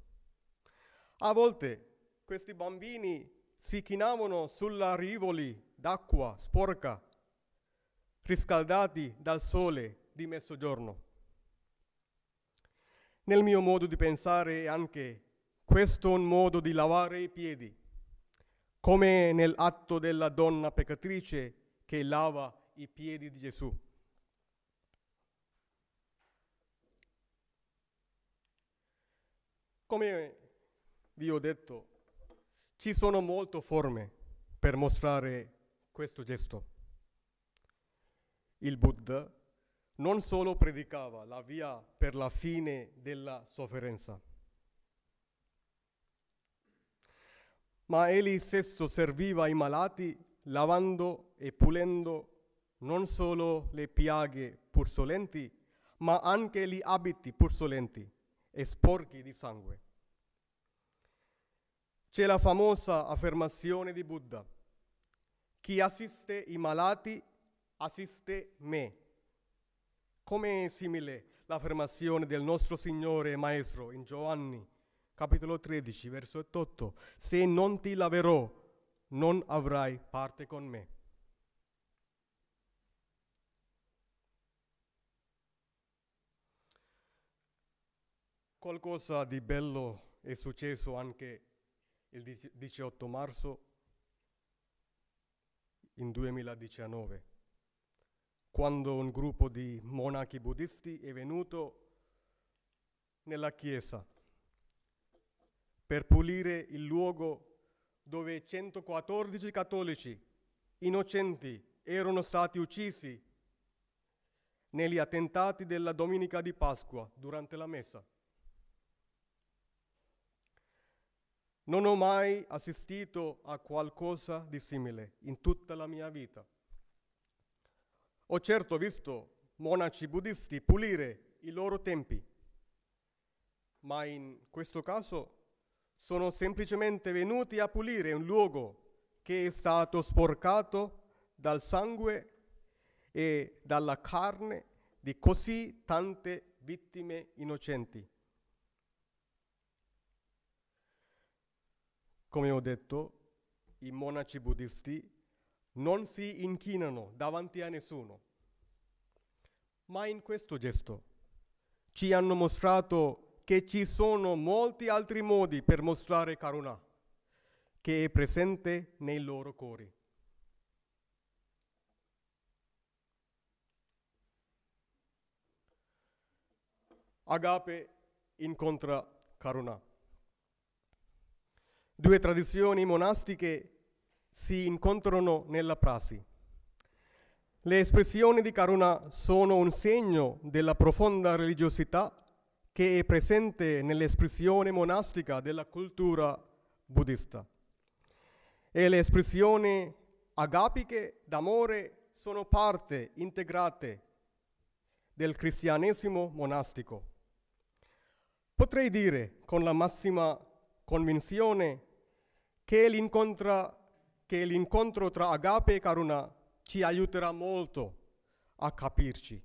A volte questi bambini si chinavano sulla rivoli d'acqua sporca, riscaldati dal sole di mezzogiorno. Nel mio modo di pensare anche questo è un modo di lavare i piedi, come nell'atto della donna peccatrice che lava i piedi di Gesù. Come vi ho detto, ci sono molte forme per mostrare questo gesto. Il Buddha non solo predicava la via per la fine della sofferenza, ma egli stesso serviva i malati lavando e pulendo non solo le piaghe pursolenti, ma anche gli abiti pursolenti e sporchi di sangue. C'è la famosa affermazione di Buddha, chi assiste i malati assiste me. Come è simile l'affermazione del nostro Signore e Maestro in Giovanni, capitolo 13, verso 8, se non ti laverò, non avrai parte con me. Qualcosa di bello è successo anche il 18 marzo in 2019 quando un gruppo di monaci buddisti è venuto nella chiesa per pulire il luogo dove 114 cattolici innocenti erano stati uccisi negli attentati della Domenica di Pasqua durante la messa. Non ho mai assistito a qualcosa di simile in tutta la mia vita. Ho certo visto monaci buddisti pulire i loro tempi, ma in questo caso sono semplicemente venuti a pulire un luogo che è stato sporcato dal sangue e dalla carne di così tante vittime innocenti. Come ho detto, i monaci buddisti non si inchinano davanti a nessuno. Ma in questo gesto ci hanno mostrato che ci sono molti altri modi per mostrare karuna, che è presente nei loro cuori. Agape incontra karuna. Due tradizioni monastiche si incontrano nella prassi. Le espressioni di Karuna sono un segno della profonda religiosità che è presente nell'espressione monastica della cultura buddista. E le espressioni agapiche d'amore sono parte integrate del cristianesimo monastico. Potrei dire con la massima convinzione che l'incontro, che l'incontro tra agape e karuna ci aiuterà molto a capirci.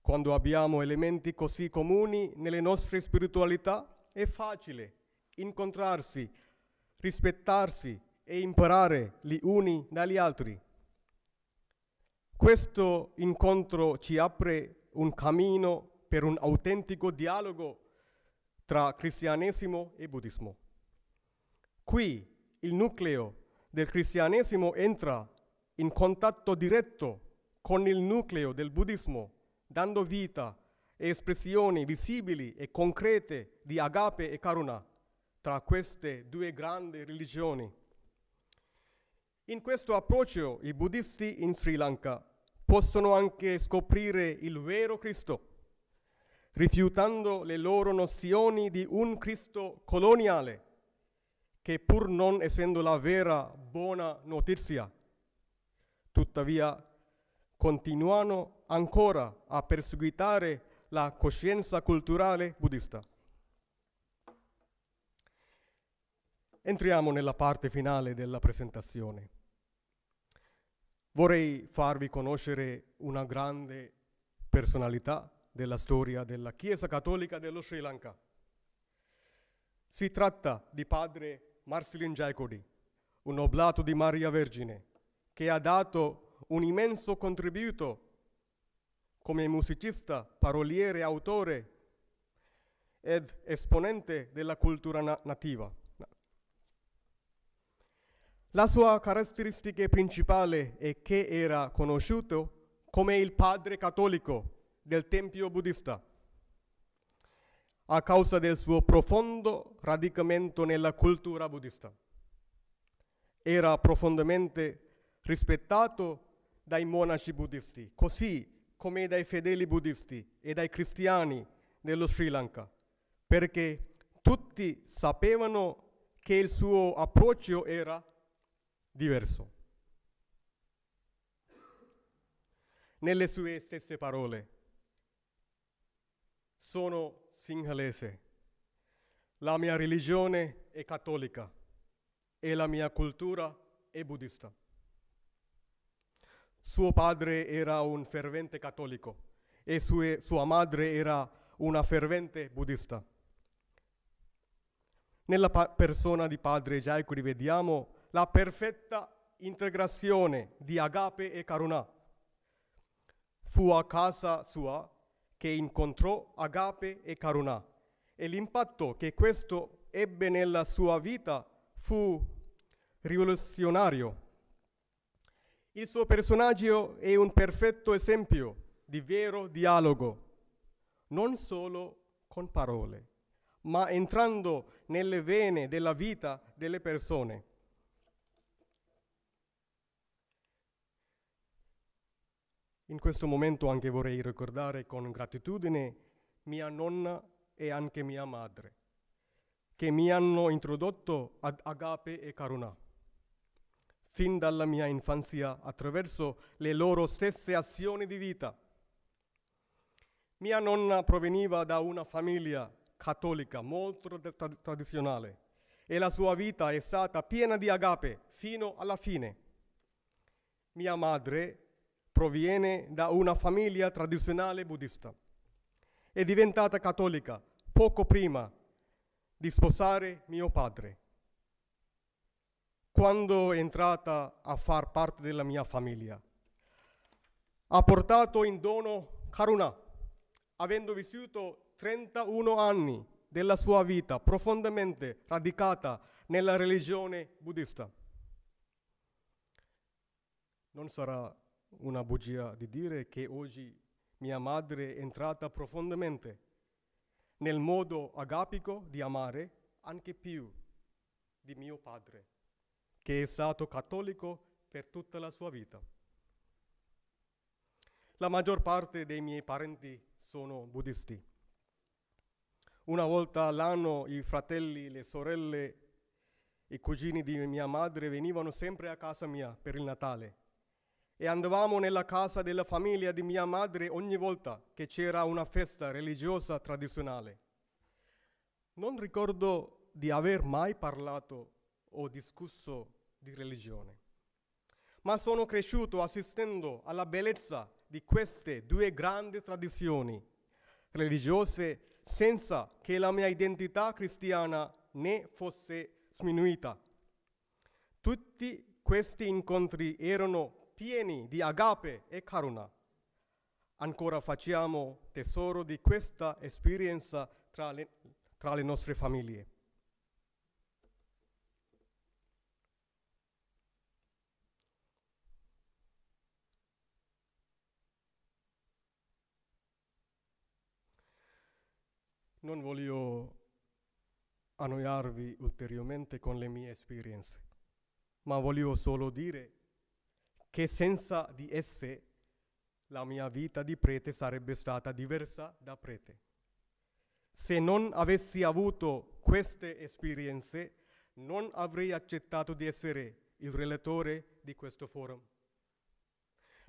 Quando abbiamo elementi così comuni nelle nostre spiritualità è facile incontrarsi, rispettarsi e imparare gli uni dagli altri. Questo incontro ci apre un cammino per un autentico dialogo tra cristianesimo e buddismo. Qui il nucleo del cristianesimo entra in contatto diretto con il nucleo del buddismo, dando vita e espressioni visibili e concrete di agape e karuna tra queste due grandi religioni. In questo approccio i buddisti in Sri Lanka possono anche scoprire il vero Cristo, rifiutando le loro nozioni di un Cristo coloniale, che pur non essendo la vera buona notizia, tuttavia continuano ancora a perseguitare la coscienza culturale buddista. Entriamo nella parte finale della presentazione. Vorrei farvi conoscere una grande personalità della storia della Chiesa Cattolica dello Sri Lanka. Si tratta di padre Marcelin Jaikodi, un oblato di Maria Vergine, che ha dato un immenso contributo come musicista, paroliere, autore ed esponente della cultura na- nativa. La sua caratteristica principale è che era conosciuto come il padre cattolico del Tempio buddista, a causa del suo profondo radicamento nella cultura buddista. Era profondamente rispettato dai monaci buddisti, così come dai fedeli buddisti e dai cristiani dello Sri Lanka, perché tutti sapevano che il suo approccio era diverso. Nelle sue stesse parole, sono singhalese, la mia religione è cattolica e la mia cultura è buddista. Suo padre era un fervente cattolico e sue, sua madre era una fervente buddista. Nella pa- persona di padre Jaikuri vediamo la perfetta integrazione di agape e karuna. Fu a casa sua che incontrò agape e karuna e l'impatto che questo ebbe nella sua vita fu rivoluzionario. Il suo personaggio è un perfetto esempio di vero dialogo, non solo con parole, ma entrando nelle vene della vita delle persone. In questo momento anche vorrei ricordare con gratitudine mia nonna e anche mia madre, che mi hanno introdotto ad agape e karuna fin dalla mia infanzia attraverso le loro stesse azioni di vita. Mia nonna proveniva da una famiglia cattolica molto tra- tradizionale e la sua vita è stata piena di agape fino alla fine. Mia madre proviene da una famiglia tradizionale buddista. È diventata cattolica poco prima di sposare mio padre. Quando è entrata a far parte della mia famiglia, ha portato in dono Karuna, avendo vissuto 31 anni della sua vita profondamente radicata nella religione buddista. Non sarà una bugia di dire che oggi mia madre è entrata profondamente nel modo agapico di amare anche più di mio padre, che è stato cattolico per tutta la sua vita. La maggior parte dei miei parenti sono buddisti. Una volta all'anno i fratelli, le sorelle, i cugini di mia madre venivano sempre a casa mia per il Natale e andavamo nella casa della famiglia di mia madre ogni volta che c'era una festa religiosa tradizionale. Non ricordo di aver mai parlato o discusso di religione, ma sono cresciuto assistendo alla bellezza di queste due grandi tradizioni religiose senza che la mia identità cristiana ne fosse sminuita. Tutti questi incontri erano pieni di agape e karuna. Ancora facciamo tesoro di questa esperienza tra le, tra le nostre famiglie. Non voglio annoiarvi ulteriormente con le mie esperienze, ma voglio solo dire che senza di esse la mia vita di prete sarebbe stata diversa da prete. Se non avessi avuto queste esperienze, non avrei accettato di essere il relatore di questo forum.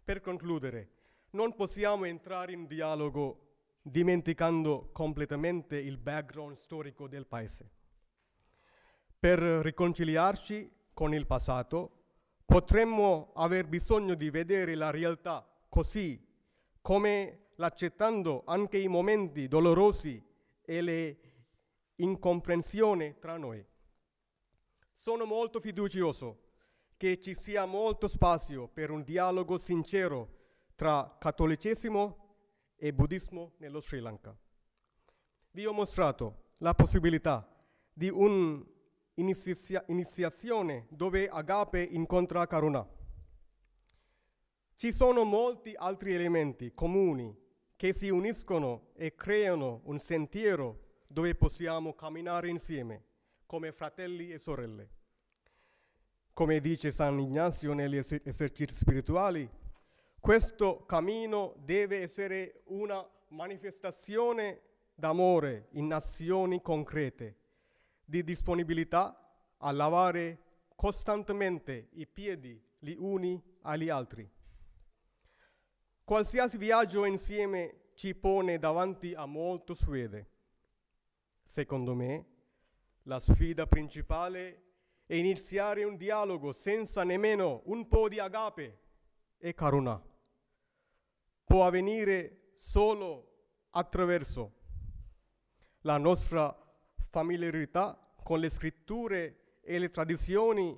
Per concludere, non possiamo entrare in dialogo dimenticando completamente il background storico del paese. Per riconciliarci con il passato, potremmo aver bisogno di vedere la realtà così come l'accettando anche i momenti dolorosi e le incomprensioni tra noi. Sono molto fiducioso che ci sia molto spazio per un dialogo sincero tra cattolicesimo e buddismo nello Sri Lanka. Vi ho mostrato la possibilità di un'iniziazione dove Agape incontra Karuna. Ci sono molti altri elementi comuni che si uniscono e creano un sentiero dove possiamo camminare insieme come fratelli e sorelle. Come dice San Ignazio negli esercizi spirituali, questo cammino deve essere una manifestazione d'amore in azioni concrete, di disponibilità a lavare costantemente i piedi gli uni agli altri. Qualsiasi viaggio insieme ci pone davanti a molto sfide. Secondo me, la sfida principale è iniziare un dialogo senza nemmeno un po' di agape e karuna può avvenire solo attraverso la nostra familiarità con le scritture e le tradizioni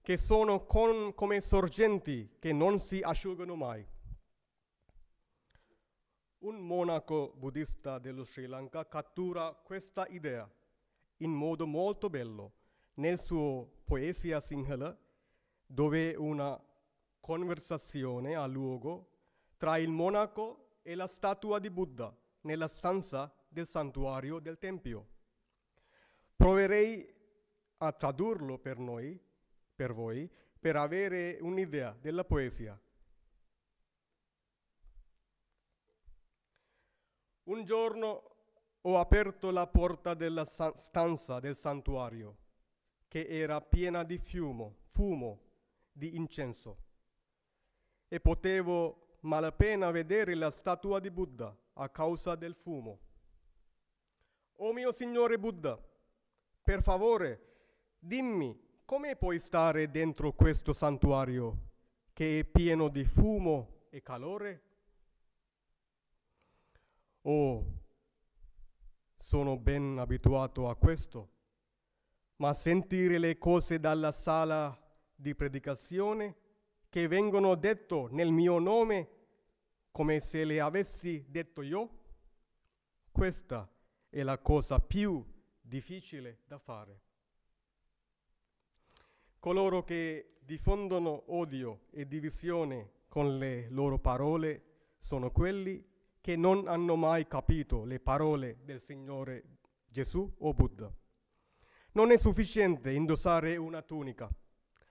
che sono con, come sorgenti che non si asciugano mai. Un monaco buddista dello Sri Lanka cattura questa idea in modo molto bello nel suo Poesia Singhala, dove una conversazione ha luogo tra il monaco e la statua di Buddha nella stanza del santuario del Tempio. Proverei a tradurlo per noi, per voi, per avere un'idea della poesia. Un giorno ho aperto la porta della stanza del santuario, che era piena di fumo, fumo di incenso, e potevo malapena vedere la statua di Buddha a causa del fumo. Oh mio Signore Buddha, per favore, dimmi come puoi stare dentro questo santuario che è pieno di fumo e calore? Oh, sono ben abituato a questo, ma sentire le cose dalla sala di predicazione che vengono detto nel mio nome come se le avessi detto io? Questa è la cosa più difficile da fare. Coloro che diffondono odio e divisione con le loro parole sono quelli che non hanno mai capito le parole del Signore Gesù o Buddha. Non è sufficiente indossare una tunica,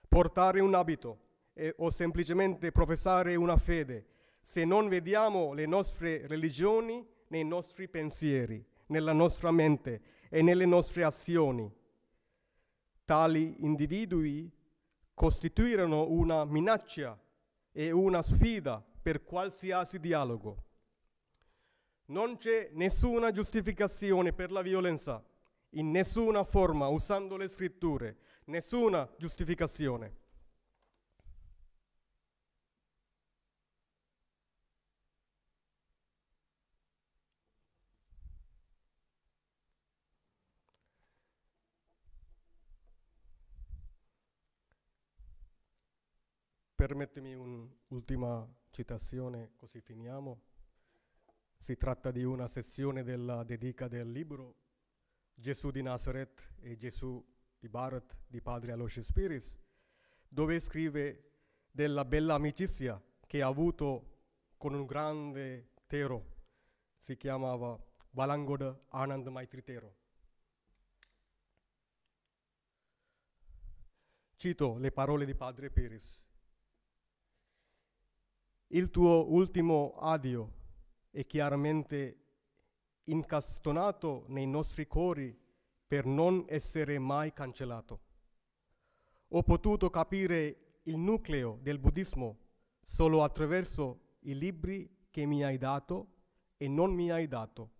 portare un abito eh, o semplicemente professare una fede se non vediamo le nostre religioni nei nostri pensieri, nella nostra mente e nelle nostre azioni. Tali individui costituirono una minaccia e una sfida per qualsiasi dialogo. Non c'è nessuna giustificazione per la violenza, in nessuna forma, usando le scritture, nessuna giustificazione. Permettimi un'ultima citazione, così finiamo. Si tratta di una sezione della dedica del libro Gesù di Nazareth e Gesù di Barat di padre Aloysius Spiris, dove scrive della bella amicizia che ha avuto con un grande tero, si chiamava Balangoda Anand Maitri Tero. Cito le parole di padre Piris. Il tuo ultimo adio è chiaramente incastonato nei nostri cuori per non essere mai cancellato. Ho potuto capire il nucleo del buddismo solo attraverso i libri che mi hai dato e non mi hai dato,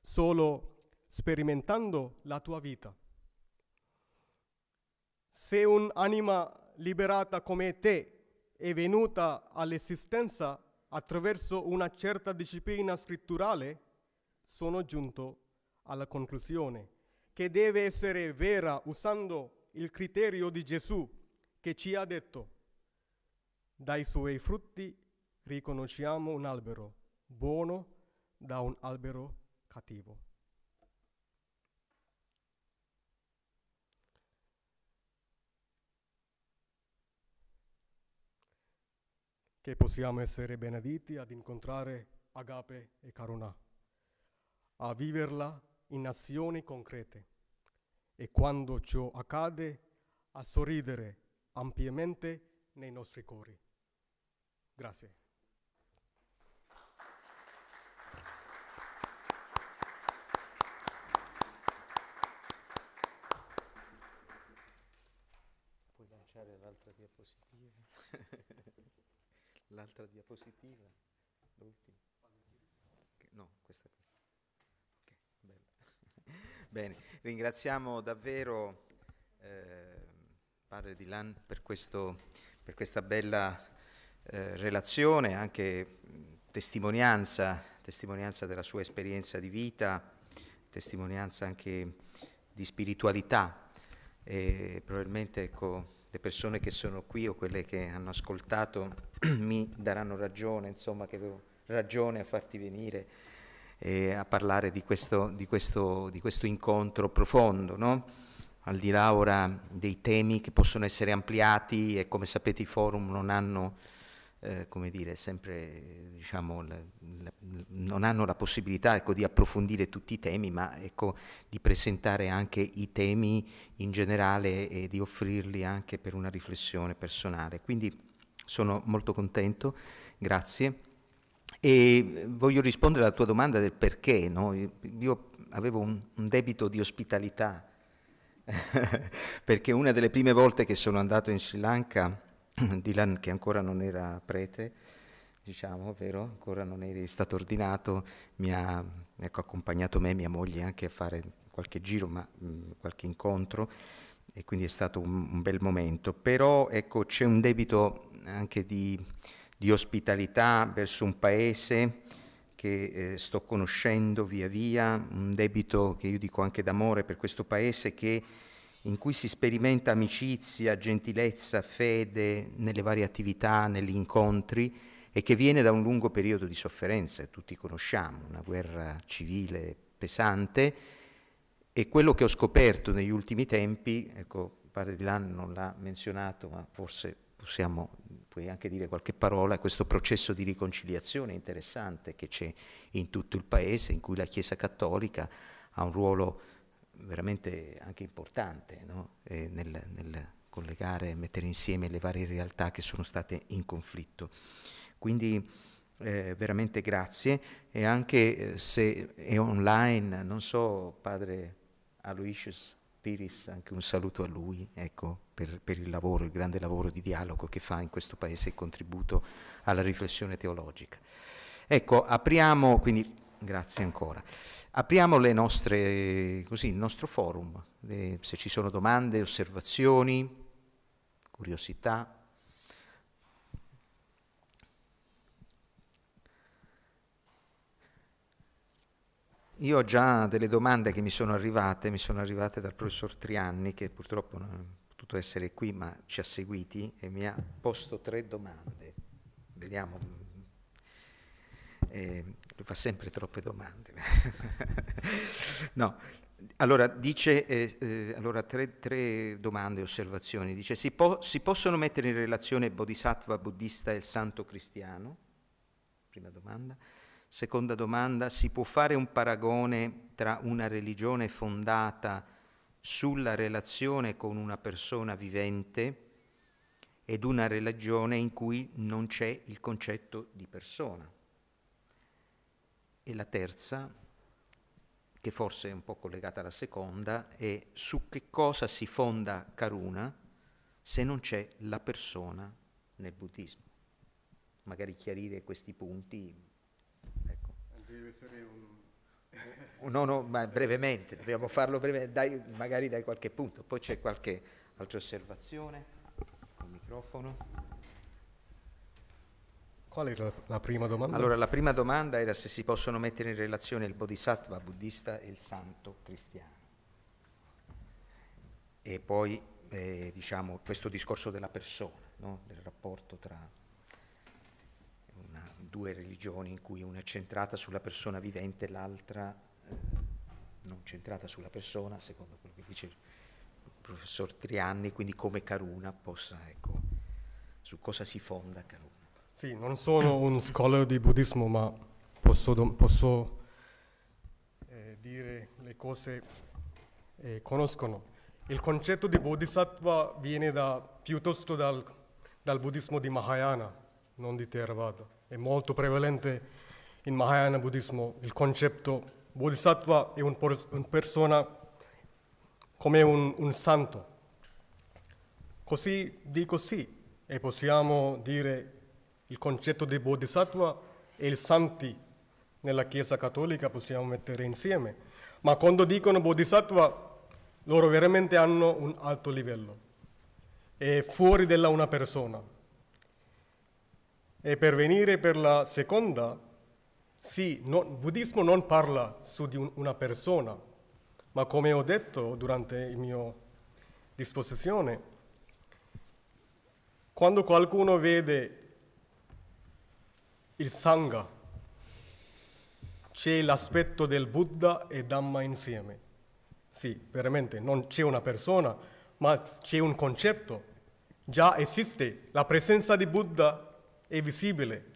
solo sperimentando la tua vita. Se un'anima liberata come te è venuta all'esistenza attraverso una certa disciplina scritturale, sono giunto alla conclusione che deve essere vera usando il criterio di Gesù che ci ha detto, dai suoi frutti riconosciamo un albero buono da un albero cattivo. Che possiamo essere benediti ad incontrare agape e karuna, a viverla in azioni concrete e quando ciò accade a sorridere ampiamente nei nostri cuori. Grazie. Puoi lanciare l'altra diapositiva? L'altra diapositiva? L'ultima? No, questa qui. Okay, Bene, ringraziamo davvero eh, Padre Dilan per, questo, per questa bella eh, relazione, anche testimonianza, testimonianza della sua esperienza di vita, testimonianza anche di spiritualità e probabilmente ecco, le persone che sono qui o quelle che hanno ascoltato mi daranno ragione, insomma, che avevo ragione a farti venire e a parlare di questo, di questo, di questo incontro profondo, no? al di là ora dei temi che possono essere ampliati e come sapete i forum non hanno, eh, come dire, sempre, diciamo, la, la, non hanno la possibilità ecco, di approfondire tutti i temi, ma ecco, di presentare anche i temi in generale e di offrirli anche per una riflessione personale. Quindi sono molto contento, grazie. E voglio rispondere alla tua domanda del perché. No? Io avevo un, un debito di ospitalità, perché una delle prime volte che sono andato in Sri Lanka, Dylan che ancora non era prete, diciamo, vero? Ancora non eri stato ordinato, mi ha ecco, accompagnato me e mia moglie anche a fare qualche giro, ma mh, qualche incontro e quindi è stato un, un bel momento. Però ecco, c'è un debito anche di, di ospitalità verso un paese che eh, sto conoscendo via via, un debito che io dico anche d'amore per questo paese che, in cui si sperimenta amicizia, gentilezza, fede nelle varie attività, negli incontri e che viene da un lungo periodo di sofferenza, tutti conosciamo, una guerra civile pesante. E quello che ho scoperto negli ultimi tempi, ecco, padre Di Lan non l'ha menzionato, ma forse possiamo puoi anche dire qualche parola, questo processo di riconciliazione interessante che c'è in tutto il paese, in cui la Chiesa Cattolica ha un ruolo veramente anche importante no? nel, nel collegare e mettere insieme le varie realtà che sono state in conflitto. Quindi eh, veramente grazie e anche eh, se è online, non so, padre Aloysius Piris, anche un saluto a lui, ecco, per, per, il lavoro, il grande lavoro di dialogo che fa in questo paese e contributo alla riflessione teologica. Ecco, apriamo, quindi grazie ancora, apriamo nostre, così, il nostro forum, le, se ci sono domande, osservazioni, curiosità. Io ho già delle domande che mi sono arrivate, mi sono arrivate dal professor Trianni, che purtroppo non è potuto essere qui, ma ci ha seguiti e mi ha posto tre domande. Vediamo, eh, fa sempre troppe domande. no, allora dice, eh, eh, allora tre, tre, domande osservazioni. Dice, si, po- si possono mettere in relazione bodhisattva buddista e il santo cristiano? Prima domanda. Seconda domanda, si può fare un paragone tra una religione fondata sulla relazione con una persona vivente ed una religione in cui non c'è il concetto di persona? E la terza, che forse è un po' collegata alla seconda, è su che cosa si fonda Karuna se non c'è la persona nel buddismo. Magari chiarire questi punti Deve essere un... no, no, ma brevemente, dobbiamo farlo brevemente, dai, magari dai qualche punto. Poi c'è qualche altra osservazione? Il microfono. Qual è la, prima domanda? Allora, la prima domanda era se si possono mettere in relazione il bodhisattva buddista e il santo cristiano. E poi, eh, diciamo, questo discorso della persona, no? del rapporto tra due religioni in cui una è centrata sulla persona vivente e l'altra eh, non centrata sulla persona, secondo quello che dice il professor Trianni, quindi come Karuna possa, ecco, su cosa si fonda Karuna. Sì, non sono un scholar di buddismo, ma posso, posso eh, dire le cose che eh, conoscono. Il concetto di bodhisattva viene da, piuttosto dal, dal buddismo di Mahayana, non di Theravada è molto prevalente in Mahayana buddismo il concetto Bodhisattva è un una persona come un, un santo. Così dico sì e possiamo dire il concetto di Bodhisattva e il santi nella Chiesa Cattolica possiamo mettere insieme. Ma quando dicono Bodhisattva loro veramente hanno un alto livello, è fuori della una persona e per venire per la seconda, sì, il buddismo non parla su di un, una persona, ma come ho detto durante il mio disposizione, quando qualcuno vede il Sangha, c'è l'aspetto del Buddha e Dhamma insieme. Sì, veramente non c'è una persona, ma c'è un concetto. Già esiste la presenza di Buddha è visibile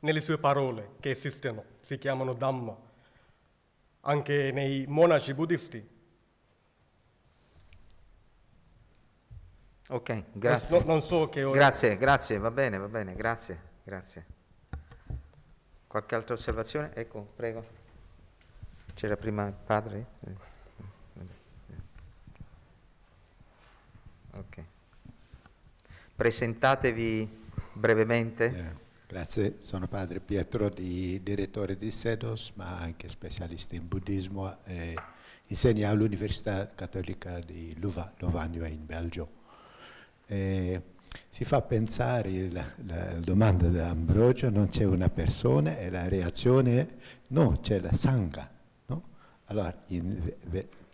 nelle sue parole che esistono, si chiamano Dhamma, anche nei monaci buddisti. Ok, grazie. Non, non so che ora... Grazie, grazie, va bene, va bene, grazie, grazie. Qualche altra osservazione? Ecco, prego. C'era prima il padre? Ok. Presentatevi brevemente. Eh, grazie, sono padre Pietro, di, direttore di SEDOS, ma anche specialista in buddismo e insegna all'Università Cattolica di Louvain in Belgio. E si fa pensare, la, la, domanda Ambrogio, non c'è una persona e la reazione è no, c'è la sangha. No? Allora, in,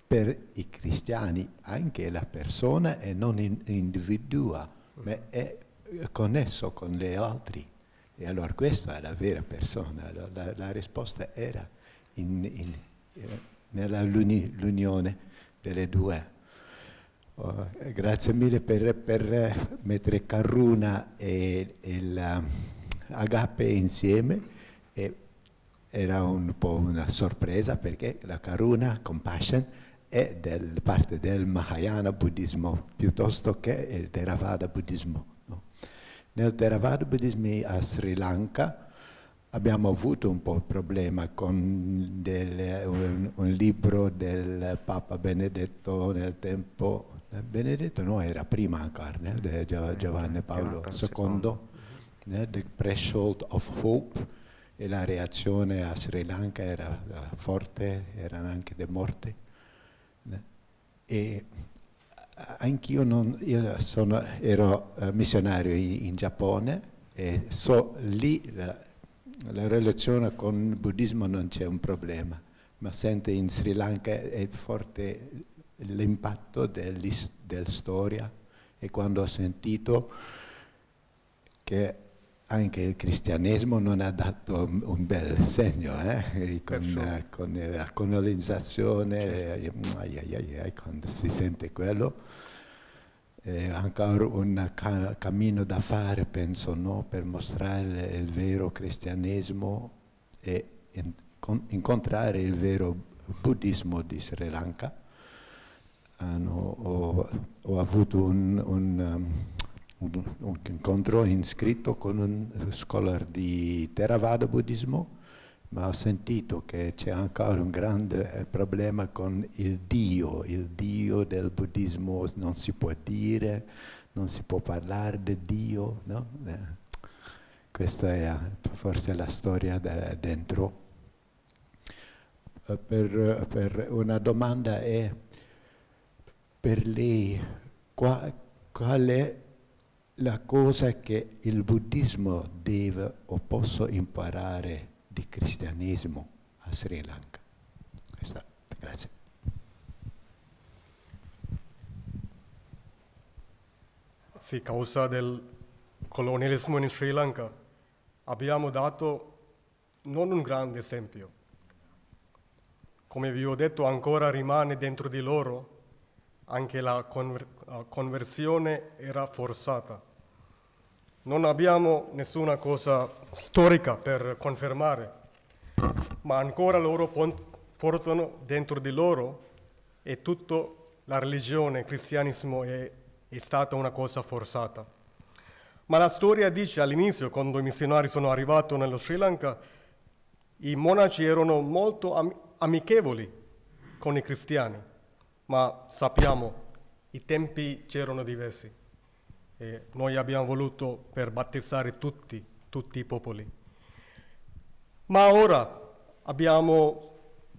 per i cristiani anche la persona è non individua, ma è connesso con le altre. E allora questa è la vera persona, la, la, la risposta era in, in, eh, nell'unione delle due. Oh, grazie mille per, per, mettere Carruna e, il Agape insieme. E era un po' una sorpresa perché la Karuna, Compassion, è del, parte del Mahayana buddismo piuttosto che il Theravada buddismo. Nel Theravada buddismo a Sri Lanka abbiamo avuto un po' il problema con del, un, un, libro del Papa Benedetto nel tempo, Benedetto no, era prima ancora, di Giovanni Paolo II, The Threshold of Hope, e la reazione a Sri Lanka era forte, erano anche delle morti. E anch'io non, io sono, ero missionario in, in Giappone e so lì la, la relazione con il buddismo non c'è un problema, ma sente in Sri Lanka è forte l'impatto della storia e quando ho sentito che anche il cristianesimo non ha dato un bel segno eh? con, con, la colonizzazione, certo. quando si sente quello eh, ancora un ca- cammino da fare, penso, no? per mostrare il vero cristianesimo e in- con- incontrare il vero buddismo di Sri Lanka. Hanno, ho, ho, avuto un, un, um, un, incontro iscritto con un scholar di Theravada buddismo ma ho sentito che c'è ancora un grande eh, problema con il Dio, il Dio del buddismo non si può dire, non si può parlare di Dio, no? Eh, questa è forse la storia da dentro. Eh, per, per, una domanda è, per lei, qual, qual è la cosa che il buddismo deve o posso imparare di cristianesimo a Sri Lanka. Questa, grazie. Sì, causa del colonialismo in Sri Lanka abbiamo dato non un grande esempio. Come vi ho detto, ancora rimane dentro di loro, anche la conver- conversione era forzata non abbiamo nessuna cosa storica per confermare, ma ancora loro portano dentro di loro e tutta la religione, il cristianesimo è, è stata una cosa forzata. Ma la storia dice all'inizio, quando i missionari sono arrivati nello Sri Lanka, i monaci erano molto am- amichevoli con i cristiani, ma sappiamo i tempi c'erano diversi. E noi abbiamo voluto per battezzare tutti, tutti i popoli. Ma ora abbiamo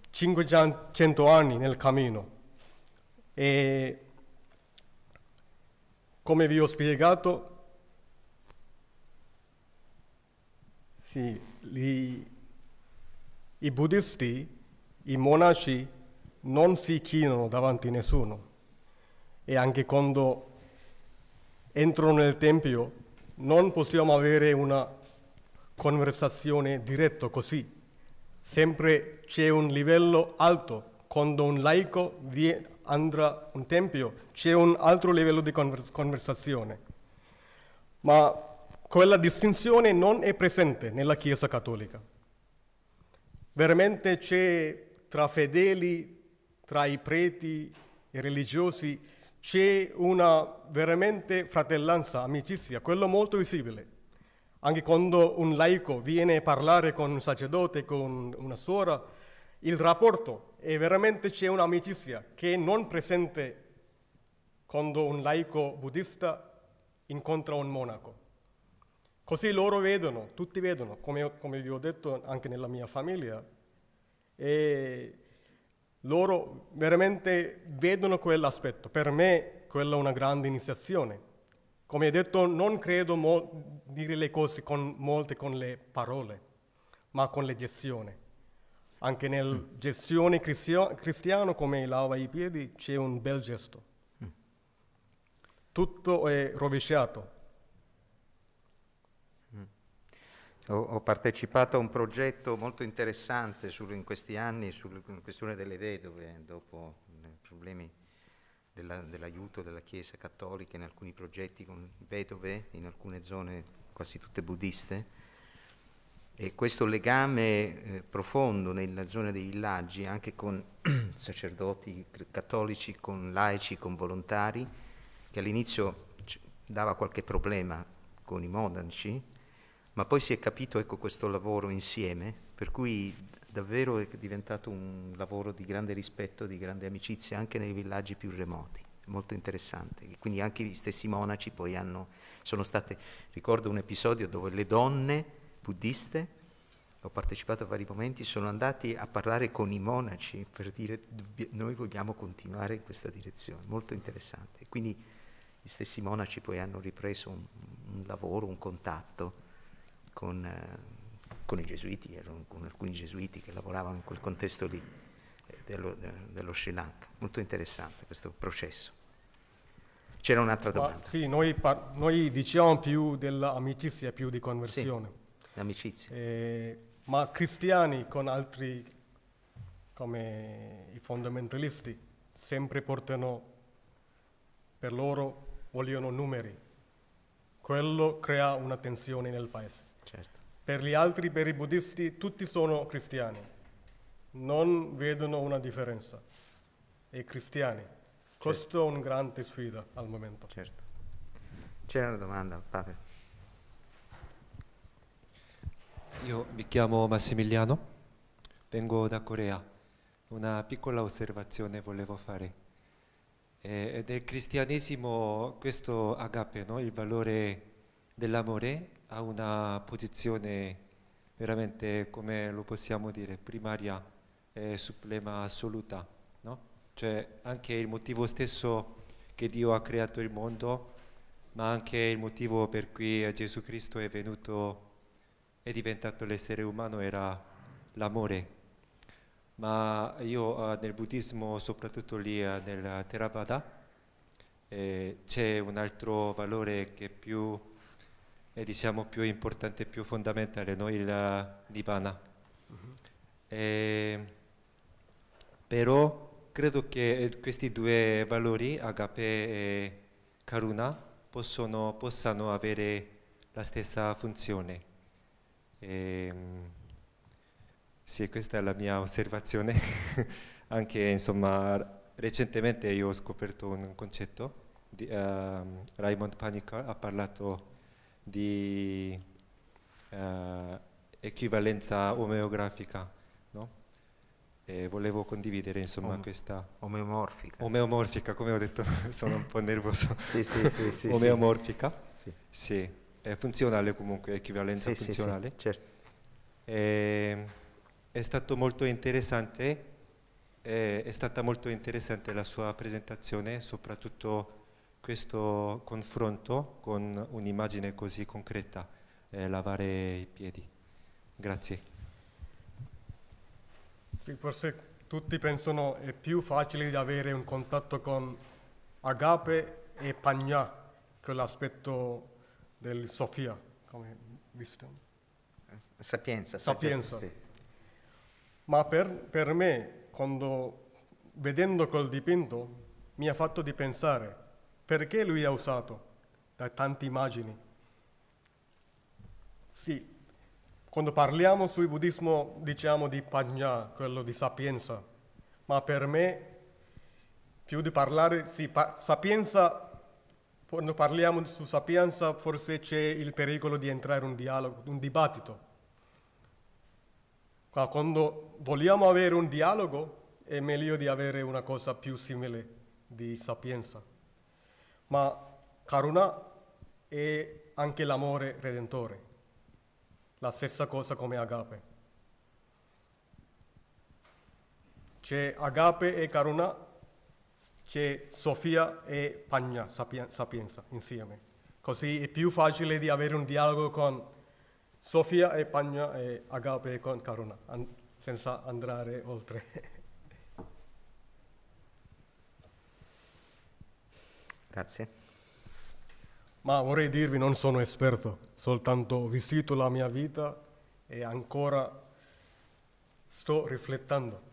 500 anni nel cammino e come vi ho spiegato, sì, gli, i buddisti, i monaci non si chinano davanti a nessuno e anche quando entrano nel Tempio, non possiamo avere una conversazione diretta così. Sempre c'è un livello alto. Quando un laico andrà in un tempio, c'è un altro livello di conversazione. Ma quella distinzione non è presente nella Chiesa cattolica. Veramente c'è tra fedeli, tra i preti, i religiosi, c'è una veramente fratellanza, amicizia, quello molto visibile. Anche quando un laico viene a parlare con un sacerdote, con una suora, il rapporto è veramente c'è un'amicizia che non presente quando un laico buddista incontra un monaco. Così loro vedono, tutti vedono, come, come vi ho detto anche nella mia famiglia, e loro veramente vedono quell'aspetto. Per me quella è una grande iniziazione. Come ho detto, non credo mo- dire le cose con, molte con le parole, ma con le gestioni. Anche nella mm. gestione cristio- cristiana, come lava i piedi, c'è un bel gesto. Mm. Tutto è rovesciato. Ho, partecipato a un progetto molto interessante sul, in questi anni sulla questione delle vedove, dopo i problemi della, dell'aiuto della Chiesa cattolica in alcuni progetti con vedove in alcune zone quasi tutte buddiste. E questo legame eh, profondo nella zona dei villaggi, anche con sacerdoti cattolici, con laici, con volontari, che all'inizio dava qualche problema con i monaci, ma poi si è capito ecco, questo lavoro insieme, per cui davvero è diventato un lavoro di grande rispetto, di grande amicizia anche nei villaggi più remoti, molto interessante. Quindi anche gli stessi monaci poi hanno, sono state, ricordo un episodio dove le donne buddiste, ho partecipato a vari momenti, sono andati a parlare con i monaci per dire noi vogliamo continuare in questa direzione, molto interessante. Quindi gli stessi monaci poi hanno ripreso un, un lavoro, un contatto con, eh, con i gesuiti, con alcuni gesuiti che lavoravano in quel contesto lì eh, dello, de, dello Sri Lanka. Molto interessante questo processo. C'era un'altra domanda. Ma, sì, noi, noi, diciamo più dell'amicizia, più di conversione. Sì, l'amicizia. Eh, ma cristiani con altri, come i fondamentalisti, sempre portano, per loro vogliono numeri. Quello crea una tensione nel paese. Certo. Per gli altri, per i buddisti, tutti sono cristiani, non vedono una differenza. E cristiani. Certo. Questo è una grande sfida al momento. Certo. C'è una domanda, padre. Io mi chiamo Massimiliano, vengo da Corea. Una piccola osservazione volevo fare. Eh, nel cristianesimo questo agape, no? il valore dell'amore, ha una posizione veramente, come lo possiamo dire, primaria e suprema assoluta. No? Cioè anche il motivo stesso che Dio ha creato il mondo, ma anche il motivo per cui Gesù Cristo è venuto, è diventato l'essere umano, era l'amore. Ma io eh, nel buddismo, soprattutto lì eh, nel Theravada, eh, c'è un altro valore che più è diciamo, più importante, più fondamentale, no? il Nibbana. Uh-huh. E, però credo che questi due valori, agape e karuna, possono, possano avere la stessa funzione. E, sì, questa è la mia osservazione. Anche insomma, recentemente io ho scoperto un concetto. Di, uh, Raymond Panikar ha parlato di eh, equivalenza omeografica, no? E volevo condividere insomma Om- questa... Omeomorfica. Omeomorfica, come ho detto, sono un po' nervoso. sì, sì, sì, sì. Omeomorfica, sì. sì. È funzionale comunque, equivalenza sì, funzionale. Sì, certo. E, è stato molto interessante, è, è stata molto interessante la sua presentazione, soprattutto questo confronto con un'immagine così concreta, eh, lavare i piedi. Grazie. Sì, forse tutti pensano è più facile di avere un contatto con agape e pagna che l'aspetto del Sofia, come visto. Sapienza. Sapienza. Sapienza. Ma per, per me, quando, vedendo quel dipinto, mi ha fatto di pensare perché lui ha usato da tante immagini? Sì, quando parliamo sul buddismo diciamo di pagna, quello di sapienza, ma per me più di parlare, sì, pa- sapienza, quando parliamo su sapienza forse c'è il pericolo di entrare in un dialogo, un dibattito. Quando vogliamo avere un dialogo è meglio di avere una cosa più simile di sapienza ma Karuna è anche l'amore redentore, la stessa cosa come agape. C'è agape e Karuna, c'è Sofia e Pagna, sapienza insieme. Così è più facile di avere un dialogo con Sofia e Pagna e agape con Karuna, senza andare oltre. Grazie. Ma vorrei dirvi, non sono esperto, soltanto ho vissuto la mia vita e ancora sto riflettendo.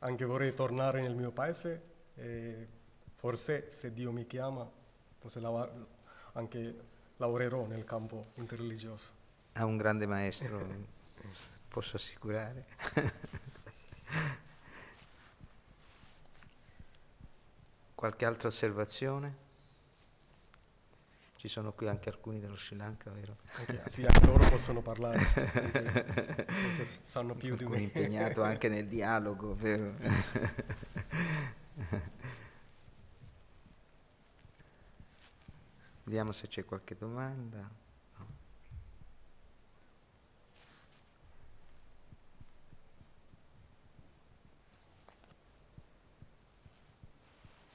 Anche vorrei tornare nel mio paese e forse se Dio mi chiama, forse lav- anche lavorerò nel campo interreligioso. È un grande maestro, posso assicurare. Qualche altra osservazione? Ci sono qui anche alcuni dello Sri Lanka, vero? Okay, sì, anche loro possono parlare, sanno più di me. impegnato anche nel dialogo, vero? Vediamo se c'è qualche domanda.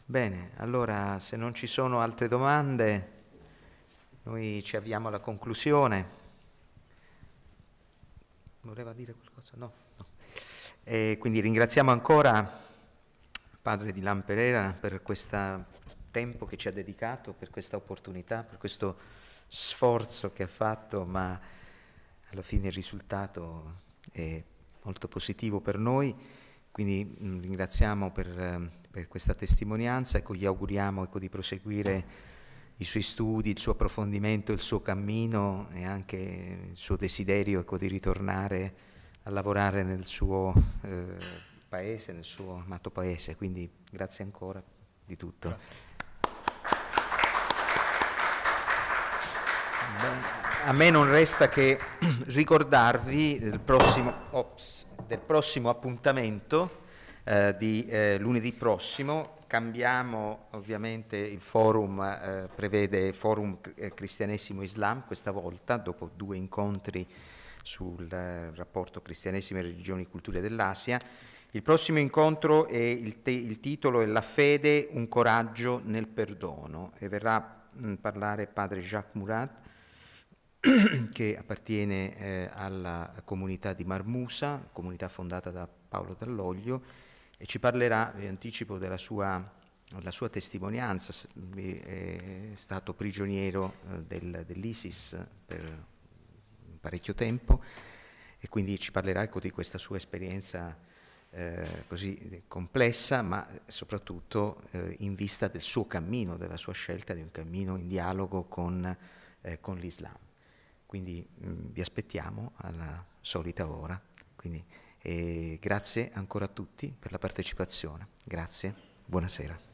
Bene, allora se non ci sono altre domande, noi ci avviamo alla conclusione. Voleva dire qualcosa? No. no. E quindi ringraziamo ancora Padre di Lamperera per questo tempo che ci ha dedicato, per questa opportunità, per questo sforzo che ha fatto, ma alla fine il risultato è molto positivo per noi. Quindi mh, ringraziamo per per questa testimonianza ecco, gli auguriamo ecco, di proseguire i suoi studi, il suo approfondimento, il suo cammino e anche il suo desiderio ecco, di ritornare a lavorare nel suo eh, paese, nel suo amato paese. Quindi grazie ancora di tutto. a me non resta che ricordarvi del prossimo, ops, del prossimo appuntamento eh, di eh, lunedì prossimo. Cambiamo ovviamente il forum, eh, prevede Forum eh, Cristianesimo Islam questa volta, dopo due incontri sul eh, rapporto Cristianesimo e religioni e culture dell'Asia. Il prossimo incontro è il, te- il, titolo è La fede, un coraggio nel perdono e verrà a parlare padre Jacques Murat che appartiene eh, alla comunità di Marmusa, comunità fondata da Paolo Dall'Oglio e ci parlerà, vi anticipo, della sua, della sua testimonianza, è stato prigioniero eh, del, dell'ISIS per parecchio tempo e quindi ci parlerà ecco, di questa sua esperienza eh, così complessa, ma soprattutto eh, in vista del suo cammino, della sua scelta di un cammino in dialogo con, eh, con l'Islam. Quindi mh, mm, vi aspettiamo alla solita ora. Quindi, e grazie ancora a tutti per la partecipazione. Grazie, buonasera.